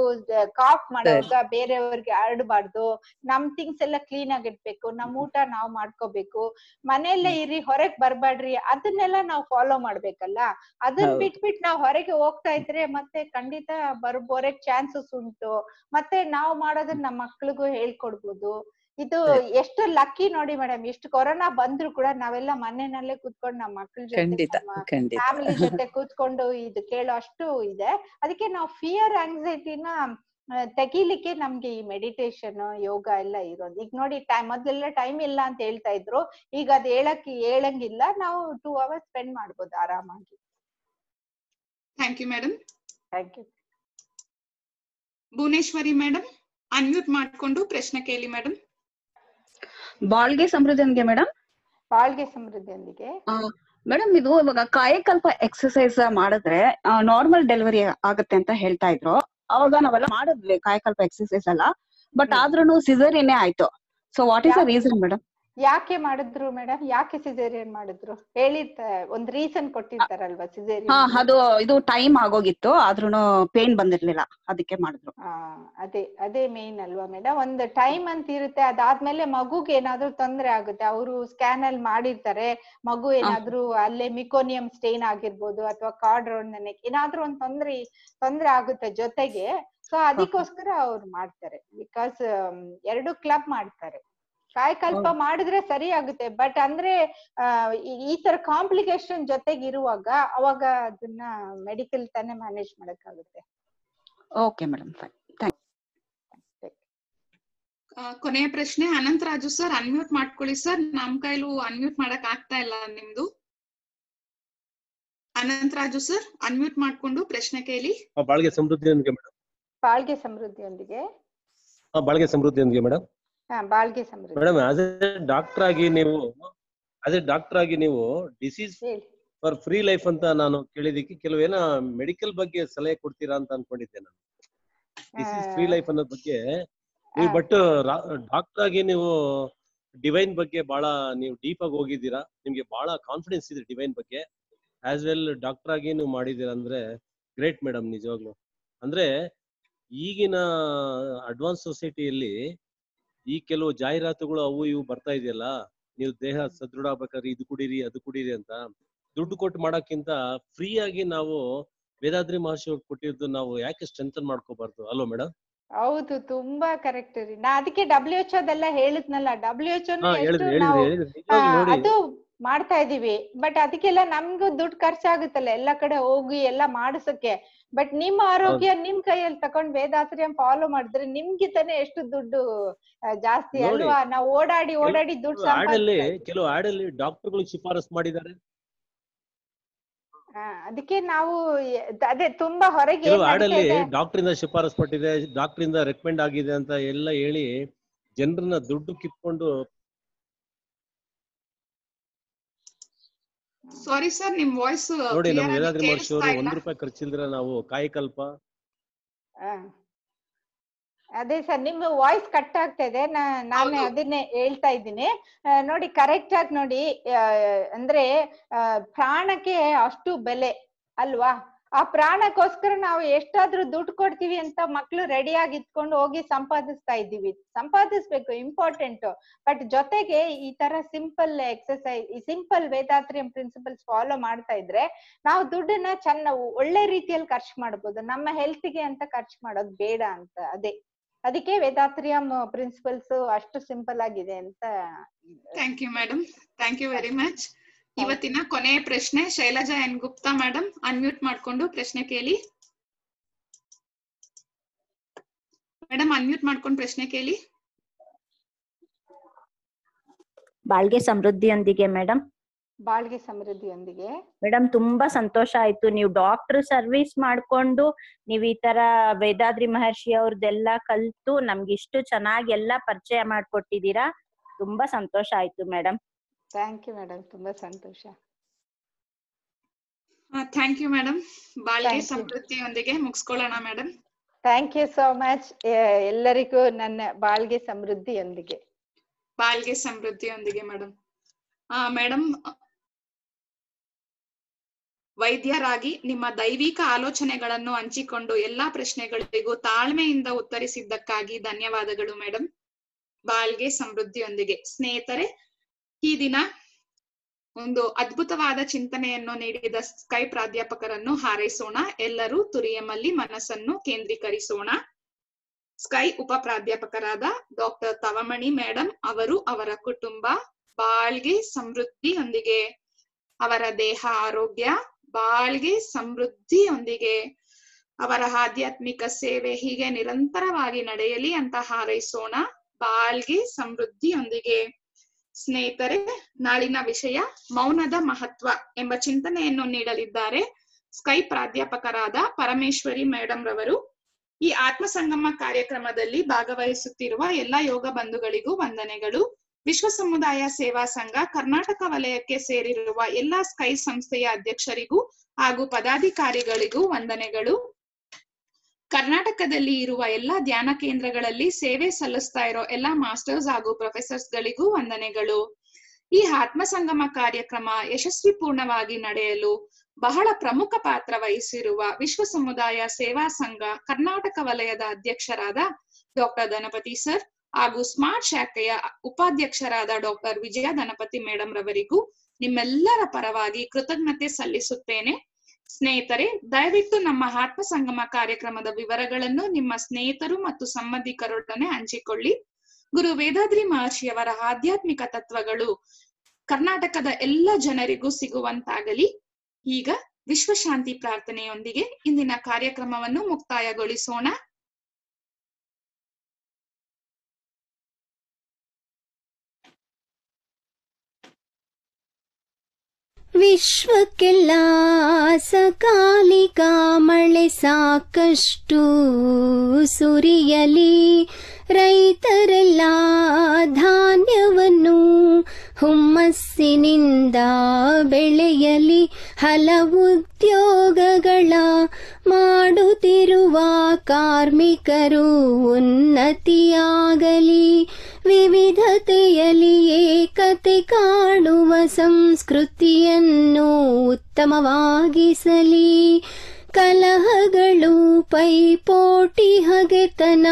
ಕಾಫ್ ಮಾಡುವಾಗ ಬೇರೆಯವ್ರಿಗೆ ಹರಡಬಾರ್ದು. ನಮ್ ಥಿಂಗ್ಸ್ ಎಲ್ಲ ಕ್ಲೀನ್ ಆಗಿ ಇಡ್ಬೇಕು. ನಮ್ ಊಟ ನಾವ್ ಮಾಡ್ಕೋಬೇಕು. ಮನೆಯಲ್ಲೇ ಇರಿ ಹೊರಗ್ ಬರ್ಬಾಡ್ರಿ ಅದನ್ನೆಲ್ಲ ನಾವು ಫಾಲೋ ಮಾಡ್ಬೇಕಲ್ಲ? ಅದನ್. ಬಿಟ್ಬಿಟ್ ನಾವ್ ಹೊರಗೆ ಹೋಗ್ತಾ ಇದ್ರೆ ಮತ್ತೆ ಖಂಡಿತ ಬರ್ಬೋರೆ ಚಾನ್ಸಸ್ ಉಂಟು. ಮತ್ತೆ ನಾವು ಮಾಡೋದನ್ನ ನಮ್ಮ ಮಕ್ಳಿಗೂ ಹೇಳ್ಕೊಡ್ಬೋದು. ಇದು ಎಷ್ಟು ಲಕ್ಕಿ ನೋಡಿ ಮೇಡಮ್ ಎಷ್ಟು ಕೊರೋನಾ ಬಂದ್ರು ಕೂಡ ನಾವೆಲ್ಲ ಮನೆಯಲ್ಲೇ ಕೂತ್ಕೊಂಡು ನಮ್ಮ ಮಕ್ಕಳ ಜೊತೆ ಫ್ಯಾಮಿಲಿ ಜೊತೆ ಕೂತ್ಕೊಂಡು ಇದು ಕೇಳೋ ಅಷ್ಟು ಇದೆ. ಅದಕ್ಕೆ ನಾವು ಫಿಯರ್ ಆಂಗ್ಸೈಟಿನ ತೆಗಿಲಿಕ್ಕೆ ನಮ್ಗೆ ಈ ಮೆಡಿಟೇಷನ್ ಯೋಗ ಎಲ್ಲ ಇರೋದು. ಈಗ ನೋಡಿ ಟೈಮ್ ಮೊದಲೆಲ್ಲ ಟೈಮ್ ಇಲ್ಲ ಅಂತ ಹೇಳ್ತಾ ಇದ್ರು. ಈಗ ಅದ್ ಹೇಳಕ್ ಹೇಳಂಗಿಲ್ಲ. ನಾವು ಟೂ ಅವರ್ಸ್ ಸ್ಪೆಂಡ್ ಮಾಡ್ಬೋದು ಆರಾಮಾಗಿ. Thank you madam thank you Bhuvaneshwari madam unmute ಮಾಡ್ಕೊಂಡು ಪ್ರಶ್ನೆ ಕೇಳಿ ಮೇಡಮ್ ಬಾಳ್ಗೆ ಸಮೃದ್ಧಿಯೊಂದಿಗೆ ಮೇಡಮ್ ಬಾಳ್ಗೆ ಸಮೃದ್ಧಿಯೊಂದಿಗೆ. ಮೇಡಮ್ ಇದು ಇವಾಗ ಕಾಯಕಲ್ಪ ಎಕ್ಸರ್ಸೈಸ್ ಮಾಡಿದ್ರೆ ನಾರ್ಮಲ್ ಡೆಲಿವರಿ ಆಗುತ್ತೆ ಅಂತ ಹೇಳ್ತಾ ಇದ್ರು. ಅವಾಗ ನಾವೆಲ್ಲ ಮಾಡಿದ್ವಿ ಕಾಯಕಲ್ಪ ಎಕ್ಸರ್ಸೈಸ್ ಅಲ್ಲ ಬಟ್ ಆದ್ರೂ ಸಿಸೇರಿಯನ್ನೇ ಆಯ್ತು. So what is the reason madam ಯಾಕೆ ಮಾಡಿದ್ರು ಮೇಡಮ್ ಯಾಕೆ ಸಿಜೇರಿಯನ್ ಮಾಡಿದ್ರು? ಹೇಳಿರ್ತ ಒಂದ್ ರೀಸನ್ ಕೊಟ್ಟಿರ್ತಾರಲ್ವಾ ಹಾ ಸಿಸೇರಿಯನ್ ಅದು ಇದು ಟೈಮ್ ಆಗೋಗಿತ್ತು ಆದ್ರೂನು ಪೇನ್ ಬಂದಿರ್ಲಿಲ್ಲ ಅದಕ್ಕೆ ಮಾಡಿದ್ರು. ಅದೇ ಅದೇ ಮೇನ್ ಅಲ್ವಾ ಮೇಡಮ್ ಒಂದು ಟೈಮ್ ಅಂತ ಇರುತ್ತೆ ಅದಾದ್ಮೇಲೆ ಮಗುಗೆ ಏನಾದ್ರೂ ತೊಂದ್ರೆ ಆಗುತ್ತೆ ಅವರು ಸ್ಕ್ಯಾನ್ ಅಲ್ಲಿ ಮಾಡಿರ್ತಾರೆ ಮಗು ಏನಾದ್ರೂ ಅಲ್ಲೇ ಮಿಕೋನಿಯಂ ಸ್ಟೇನ್ ಆಗಿರ್ಬೋದು ಅಥವಾ ಕಾರ್ಡ್ ನೆಕ್ ಏನಾದ್ರೂ ಒಂದ್ ತೊಂದ್ರೆ ತೊಂದ್ರೆ ಆಗುತ್ತೆ ಜೊತೆಗೆ ಸೊ ಅದಕ್ಕೋಸ್ಕರ ಅವ್ರು ಮಾಡ್ತಾರೆ ಬಿಕಾಸ್ ಎರಡು ಕ್ಲಬ್ ಮಾಡ್ತಾರೆ. ಕಾಯಕಲ್ಪ ಮಾಡಿದ್ರೆ ಸರಿ ಆಗುತ್ತೆ. ಬಟ್ ಅಂದ್ರೆ ಆ, ಈ- ತರ ಕಾಂಪ್ಲಿಕೇಶನ್ ಜೊತೆಗೆ ಇರುವಾಗ ಅವಾಗ ಅದನ್ನ ಮೆಡಿಕಲ್ ತಾನೇ ಮ್ಯಾನೇಜ್ ಮಾಡಕ್ಕಾಗುತ್ತೆ. ಓಕೆ ಮೇಡಮ್ ಫೈನ್ ಥ್ಯಾಂಕ್ ಆ, ಕೊನೆಯ ಪ್ರಶ್ನೆ ಅನಂತರಾಜು ಸರ್ ಅನ್ಮ್ಯೂಟ್ ಮಾಡ್ಕೊಳ್ಳಿ ಸರ್ ನಮ್ ಕೈಲೂ ಅನ್ಮ್ಯೂಟ್ ಮಾಡಕ್ ಆಗ್ತಾ ಇಲ್ಲ ನಿಮ್ದು. ಅನಂತರಾಜು ಸರ್ ಅನ್ಮ್ಯೂಟ್ ಮಾಡ್ಕೊಂಡು ಪ್ರಶ್ನೆ ಕೇಳಿ. ಬಾಳ್ಗೆ ಸಮೃದ್ಧಿಯೊಂದಿಗೆ ಮೇಡಮ್ ಬಾಳ್ಗೆ ಸಮೃದ್ಧಿಯೊಂದಿಗೆ. ಬಾಳ್ಗೆ ಸಮೃದ್ಧಿಯೊಂದಿಗೆ ಮೇಡಮ್ ಬಾಳ್ಗೆ ಸಮೃದ್ಧಿ. ಮೇಡಮ್ ಆಸ್ ಎ ಡಾಕ್ಟರ್ ಆಗಿ ನೀವು ಆಸ್ ಎ ಡಾಕ್ಟರ್ ಆಗಿ ನೀವು ಡಿಸೀಸ್ ಫಾರ್ ಫ್ರೀ ಲೈಫ್ ಅಂತ ನಾನು ಕೇಳಿದಕ್ಕೆ ಕೆಲವೇನ ಮೆಡಿಕಲ್ ಬಗ್ಗೆ ಸಲಹೆ ಕೊಡ್ತೀರಾ ಅಂತ ಅನ್ಕೊಂಡಿದ್ದೆ ನಾನು. ಡಿಸೀಸ್ ಫ್ರೀ ಲೈಫ್ ಅನ್ನೋದ್ ಬಗ್ಗೆ. ನೀವು ಬಟ್ ಡಾಕ್ಟರ್ ಆಗಿ ನೀವು ಡಿವೈನ್ ಬಗ್ಗೆ ಬಹಳ ನೀವು ಡೀಪ್ ಆಗಿ ಹೋಗಿದ್ದೀರಾ? ನಿಮ್ಗೆ ಬಹಳ ಕಾನ್ಫಿಡೆನ್ಸ್ ಇದೆ ಡಿವೈನ್ ಬಗ್ಗೆ. ಆಸ್ ವೆಲ್ ಡಾಕ್ಟರ್ ಆಗಿ ನೀವು ಮಾಡಿದ್ದೀರಾ ಅಂದ್ರೆ ಗ್ರೇಟ್ ಮೇಡಮ್ ನಿಜವಾಗ್ಲು. ಅಂದ್ರೆ ಈಗಿನ ಅಡ್ವಾನ್ಸ್ ಸೊಸೈಟಿಯಲ್ಲಿ ಈ ಕೆಲವು ಜಾಹೀರಾತುಗಳು ಅವು ಇವು ಬರ್ತಾ ಇದೆಯಲ್ಲ, ನೀವು ದೇಹ ಸದೃಢ ಆಗ್ಬೇಕಾದ್ರೆ ಇದು ಕುಡೀರಿ, ಅದು ಕುಡೀರಿ ಅಂತ ದುಡ್ಡು ಕೊಟ್ಟು ಮಾಡೋಕ್ಕಿಂತ ಫ್ರೀ ಆಗಿ ನಾವು ವೇದಾದ್ರಿ ಮಹರ್ಷಿ ಅವ್ರು ಕೊಟ್ಟಿದ್ದು ನಾವು ಯಾಕೆ ಸ್ಟ್ರೆಂಥನ್ ಮಾಡ್ಕೋಬಾರ್ದು? ಅಲ್ವಾ ಮೇಡಮ್ ಹೌದು ತುಂಬಾ ಕರೆಕ್ಟ್ ರೀ. ನಾ ಅದಕ್ಕೆ ಡಬ್ಲ್ಯೂ ಎಚ್ ಅದೆಲ್ಲ ಹೇಳಿದ್ನಲ್ಲ ಡಬ್ಲ್ಯೂ ಎಚ್ ನಾವು ಅದು ಮಾಡ್ತಾ ಇದೀವಿ ಬಟ್ ಅದಕ್ಕೆಲ್ಲ ನಮ್ಗೂ ದುಡ್ಡು ಖರ್ಚಾಗುತ್ತಲ್ಲ ಎಲ್ಲ ಕಡೆ ಹೋಗಿ ಎಲ್ಲ ಮಾಡಿಸಕ್ಕೆ. ಬಟ್ ನಿಮ್ಮ ಆರೋಗ್ಯ ನಿಮ್ ಕೈಯಲ್ಲಿ ತಕೊಂಡ್ ವೇದಾಶ್ರಯ ಫಾಲೋ ಮಾಡಿದ್ರೆ ನಿಮ್ಗೆ ತಾನೇ ಎಷ್ಟು ದುಡ್ಡು ಜಾಸ್ತಿ ಅಲ್ವಾ? ನಾವು ಓಡಾಡಿ ಓಡಾಡಿ ದುಡ್ಡು. ಕೆಲವು ಆಡಲ್ಲಿ ಡಾಕ್ಟರ್ಗಳು ಶಿಫಾರಸ್ ಮಾಡಿದ್ದಾರೆ. ಅದಕ್ಕೆ ನಾವು ಅದೇ ತುಂಬಾ ಹೊರಗೆ ಹಾಡಲ್ಲಿ ಕೆಲವು ಆಡ್ ನಡೀತಾ ಅಲ್ಲಿ ಇದೆ ಡಾಕ್ಟರ್ ಇಂದ ಶಿಫಾರಸ್ ಪಟ್ಟಿದೆ ಡಾಕ್ಟರ್ ಇಂದ ರೆಕಮೆಂಡ್ ಆಗಿದೆ ಅಂತ ಎಲ್ಲ ಹೇಳಿ ಜನರನ್ನ ದುಡ್ಡು ಕಿತ್ಕೊಂಡು ಸಾರಿ ಸರ್ ನಿಮ್ ವಾಯ್ಸ್ ನೋಡಿ ನಮ್ಗೆ ಏನಾದ್ರೂ ಇಲ್ಲ. ಒಂದ್ ರೂಪಾಯಿ ಖರ್ಚಿಲ್ದ್ರೆ ನಾವು ಕಾಯಕಲ್ಪ. ಆ. ಅದೇ ಸರ್ ನಿಮ್ಮ ವಾಯ್ಸ್ ಕಟ್ ಆಗ್ತಾ ಇದೆ ನಾ- ನಾನು. ಅದನ್ನೇ ಹೇಳ್ತಾ ಇದ್ದೀನಿ. ನೋಡಿ ಕರೆಕ್ಟ್ ಆಗಿ ನೋಡಿ ಅಂದ್ರೆ ಪ್ರಾಣಕ್ಕೆ ಅಷ್ಟು ಬೆಲೆ ಅಲ್ವಾ? ಆ ಪ್ರಾಣಕ್ಕೋಸ್ಕರ ನಾವು ಎಷ್ಟಾದ್ರೂ ದುಡ್ಡು ಕೊಡ್ತೀವಿ ಅಂತ ಮಕ್ಳು ರೆಡಿಯಾಗಿ ಇಟ್ಕೊಂಡು ಹೋಗಿ ಸಂಪಾದಿಸ್ತಾ ಇದ್ದೀವಿ. ಸಂಪಾದಿಸ್ಬೇಕು ಇಂಪಾರ್ಟೆಂಟ್ ಬಟ್ ಜೊತೆಗೆ ಈ ತರ ಸಿಂಪಲ್ ಎಕ್ಸರ್ಸೈಸ್ ಈ ಸಿಂಪಲ್ ವೇದಾತ್ರಿಯಂ ಪ್ರಿನ್ಸಿಪಲ್ಸ್ ಫಾಲೋ ಮಾಡ್ತಾ ಇದ್ರೆ ನಾವು ದುಡ್ಡನ್ನ ಚೆನ್ನ ಒಳ್ಳೆ ರೀತಿಯಲ್ಲಿ ಖರ್ಚು ಮಾಡ್ಬೋದು. ನಮ್ಮ ಹೆಲ್ತ್ಗೆ ಅಂತ ಖರ್ಚು ಮಾಡೋದು ಬೇಡ ಅಂತ ಅದೇ. ಅದಕ್ಕೆ ವೇದಾತ್ರಿಯಂ ಪ್ರಿನ್ಸಿಪಲ್ಸ್ ಅಷ್ಟು ಸಿಂಪಲ್ ಆಗಿದೆ ಅಂತ thank you madam thank you very much ಇವತ್ತಿನ ಕೊನೆಯ ಪ್ರಶ್ನೆ Shailaja N Gupta madam unmute ಮಾಡ್ಕೊಂಡು ಪ್ರಶ್ನೆ ಕೇಳಿ. ಮೇಡಮ್ ಅನ್ಮ್ಯೂಟ್ ಮಾಡ್ಕೊಂಡು ಪ್ರಶ್ನೆ ಕೇಳಿ. ಬಾಳ್ಗೆ ಸಮೃದ್ಧಿಯೊಂದಿಗೆ ಮೇಡಮ್ ಬಾಳ್ಗೆ ಸಮೃದ್ಧಿಯೊಂದಿಗೆ. ಮೇಡಮ್ ತುಂಬಾ ಸಂತೋಷ ಆಯ್ತು. ನೀವು ಡಾಕ್ಟರ್ ಸರ್ವಿಸ್ ಮಾಡ್ಕೊಂಡು ನೀವ್ ಈ ತರ ವೇದಾದ್ರಿ ಮಹರ್ಷಿ ಅವ್ರದ್ದೆಲ್ಲ ಕಲ್ತು ನಮ್ಗೆ ಇಷ್ಟು ಚೆನ್ನಾಗಿ ಎಲ್ಲಾ ಪರಿಚಯ ಮಾಡ್ಕೊಟ್ಟಿದೀರಾ ತುಂಬಾ ಸಂತೋಷ ಆಯ್ತು ಮೇಡಮ್. Thank you madam. ತುಂಬಾ ಸಂತೋಷ. Thank you madam. ಬಾಳ್ಗೆ ಸಮೃದ್ಧಿಯೊಂದಿಗೆ ಮುಗಿಸ್ಕೊಳ್ಳೋಣ madam. Thank you so much. ಎಲ್ಲರಿಗೂ ನನ್ನ ಬಾಳ್ಗೆ ಸಮೃದ್ಧಿಯೊಂದಿಗೆ. ಬಾಳ್ಗೆ ಸಮೃದ್ಧಿಯೊಂದಿಗೆ ಮೇಡಮ್. ಆ ಮೇಡಮ್ ವೈದ್ಯರಾಗಿ ನಿಮ್ಮ ದೈವಿಕ ಆಲೋಚನೆಗಳನ್ನು ಹಂಚಿಕೊಂಡು ಎಲ್ಲಾ ಪ್ರಶ್ನೆಗಳಿಗೂ ತಾಳ್ಮೆಯಿಂದ ಉತ್ತರಿಸಿದ್ದಕ್ಕಾಗಿ ಧನ್ಯವಾದಗಳು ಮೇಡಮ್ ಬಾಳ್ಗೆ ಸಮೃದ್ಧಿಯೊಂದಿಗೆ. ಸ್ನೇಹಿತರೆ, ಈ ದಿನ ಒಂದು ಅದ್ಭುತವಾದ ಚಿಂತನೆಯನ್ನು ನೀಡಿದ ಸ್ಕೈ ಪ್ರಾಧ್ಯಾಪಕರನ್ನು ಹಾರೈಸೋಣ. ಎಲ್ಲರೂ ತುರಿಯಮಲ್ಲಿ ಮನಸ್ಸನ್ನು ಕೇಂದ್ರೀಕರಿಸೋಣ. ಸ್ಕೈ ಉಪ ಪ್ರಾಧ್ಯಾಪಕರಾದ ಡಾಕ್ಟರ್ ತವಮಣಿ ಮೇಡಮ್ ಅವರು ಅವರ ಕುಟುಂಬ, ಬಾಳ್ಗೆ ಸಮೃದ್ಧಿಯೊಂದಿಗೆ ಅವರ ದೇಹ, ಆರೋಗ್ಯ ಬಾಳ್ಗೆ ಸಮೃದ್ಧಿಯೊಂದಿಗೆ ಅವರ ಆಧ್ಯಾತ್ಮಿಕ ಸೇವೆ ಹೀಗೆ ನಿರಂತರವಾಗಿ ನಡೆಯಲಿ ಅಂತ ಹಾರೈಸೋಣ. ಬಾಳ್ಗೆ ಸಮೃದ್ಧಿಯೊಂದಿಗೆ. ಸ್ನೇಹಿತರೆ, ನಾಳಿನ ವಿಷಯ ಮೌನದ ಮಹತ್ವ ಎಂಬ ಚಿಂತನೆಯನ್ನು ನೀಡಲಿದ್ದಾರೆ ಸ್ಕೈ ಪ್ರಾಧ್ಯಾಪಕರಾದ ಪರಮೇಶ್ವರಿ ಮೇಡಮ್ ರವರು. ಈ ಆತ್ಮ ಸಂಗಮ ಕಾರ್ಯಕ್ರಮದಲ್ಲಿ ಭಾಗವಹಿಸುತ್ತಿರುವ ಎಲ್ಲಾ ಯೋಗ ಬಂಧುಗಳಿಗೂ ವಂದನೆಗಳು. ವಿಶ್ವ ಸಮುದಾಯ ಸೇವಾ ಸಂಘ ಕರ್ನಾಟಕ ವಲಯಕ್ಕೆ ಸೇರಿರುವ ಎಲ್ಲಾ ಸ್ಕೈ ಸಂಸ್ಥೆಯ ಅಧ್ಯಕ್ಷರಿಗೂ ಹಾಗೂ ಪದಾಧಿಕಾರಿಗಳಿಗೂ ವಂದನೆಗಳು. ಕರ್ನಾಟಕದಲ್ಲಿ ಇರುವ ಎಲ್ಲಾ ಧ್ಯಾನ ಕೇಂದ್ರಗಳಲ್ಲಿ ಸೇವೆ ಸಲ್ಲಿಸ್ತಾ ಇರೋ ಎಲ್ಲಾ ಮಾಸ್ಟರ್ಸ್ ಹಾಗೂ ಪ್ರೊಫೆಸರ್ಸ್ ಗಳಿಗೂ ವಂದನೆಗಳು. ಈ ಆತ್ಮ ಸಂಗಮ ಕಾರ್ಯಕ್ರಮ ಯಶಸ್ವಿ ಪೂರ್ಣವಾಗಿ ನಡೆಯಲು ಬಹಳ ಪ್ರಮುಖ ಪಾತ್ರ ವಹಿಸಿರುವ ವಿಶ್ವ ಸಮುದಾಯ ಸೇವಾ ಸಂಘ ಕರ್ನಾಟಕ ವಲಯದ ಅಧ್ಯಕ್ಷರಾದ ಡಾಕ್ಟರ್ ಧನಪತಿ ಸರ್ ಹಾಗೂ ಸ್ಮಾರ್ಟ್ ಶಾಖೆಯ ಉಪಾಧ್ಯಕ್ಷರಾದ ಡಾಕ್ಟರ್ ವಿಜಯ ಧನಪತಿ ಮೇಡಮ್ ರವರಿಗೂ ನಿಮ್ಮೆಲ್ಲರ ಪರವಾಗಿ ಕೃತಜ್ಞತೆ ಸಲ್ಲಿಸುತ್ತೇನೆ. ಸ್ನೇಹಿತರೆ, ದಯವಿಟ್ಟು ನಮ್ಮ ಆತ್ಮ ಸಂಗಮ ಕಾರ್ಯಕ್ರಮದ ವಿವರಗಳನ್ನು ನಿಮ್ಮ ಸ್ನೇಹಿತರು ಮತ್ತು ಸಂಬಂಧಿಕರೊಡನೆ ಹಂಚಿಕೊಳ್ಳಿ. ಗುರು ವೇದಾದ್ರಿ ಮಹರ್ಷಿಯವರ ಆಧ್ಯಾತ್ಮಿಕ ತತ್ವಗಳು ಕರ್ನಾಟಕದ ಎಲ್ಲ ಜನರಿಗೂ ಸಿಗುವಂತಾಗಲಿ. ಈಗ ವಿಶ್ವಶಾಂತಿ ಪ್ರಾರ್ಥನೆಯೊಂದಿಗೆ ಇಂದಿನ ಕಾರ್ಯಕ್ರಮವನ್ನು ಮುಕ್ತಾಯಗೊಳಿಸೋಣ. ವಿಶ್ವಕ್ಕೆಲ್ಲ ಸಕಾಲಿಕ ಮಳೆ ಸಾಕಷ್ಟು ಸುರಿಯಲಿ ರೈತರೆಲ್ಲ ಧಾನ್ಯವನ್ನು ಹುಮ್ಮಸ್ಸಿನಿಂದ ಬೆಳೆಯಲಿ ಹಲವು ಉದ್ಯೋಗಗಳ ಮಾಡುತ್ತಿರುವ ಕಾರ್ಮಿಕರು ಉನ್ನತಿಯಾಗಲಿ. ವಿವಿಧತೆಯಲ್ಲಿ ಏಕತೆ ಕಾಣುವ ಸಂಸ್ಕೃತಿಯನ್ನು ಉತ್ತಮವಾಗಿಸಲಿ. ಕಲಹಗಳು ಪೈಪೋಟಿ ಹಗೆತನ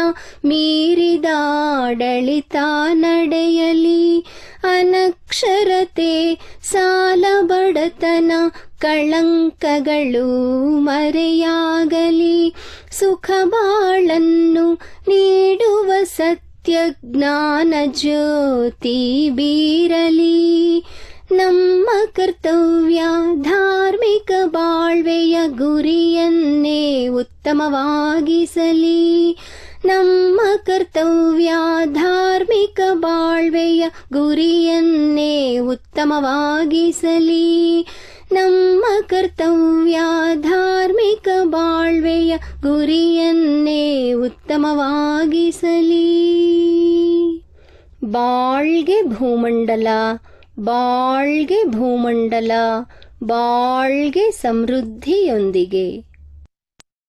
ಮೀರಿದಾಡಳಿತ ನಡೆಯಲಿ. ಅನಕ್ಷರತೆ, ಸಾಲ ಬಡತನ, ಕಳಂಕಗಳು ಮರೆಯಾಗಲಿ. ಸುಖ ಬಾಳನ್ನು ನೀಡುವ ಸತ್ಯ ಜ್ಞಾನ ಜ್ಯೋತಿ ಬೀರಲಿ. ನಮ್ಮ ಕರ್ತವ್ಯ ಧಾರ್ಮಿಕ ಬಾಳ್ವೆಯ ಗುರಿಯನ್ನೇ ಉತ್ತಮವಾಗಿಸಲಿ. ನಮ್ಮ ಕರ್ತವ್ಯ ಧಾರ್ಮಿಕ ಬಾಳ್ವೆಯ ಗುರಿಯನ್ನೇ ಉತ್ತಮವಾಗಿಸಲಿ. ನಮ್ಮ ಕರ್ತವ್ಯ ಧಾರ್ಮಿಕ ಬಾಳ್ವೆಯ ಗುರಿಯನ್ನೇ ಉತ್ತಮವಾಗಿಸಲಿ. ಬಾಳ್ಗೆ ಭೂಮಂಡಲ ಬಾಳ್ಗೆ ಭೂಮಂಡಲ ಬಾಳ್ಗೆ ಸಮೃದ್ಧಿಯೊಂದಿಗೆ.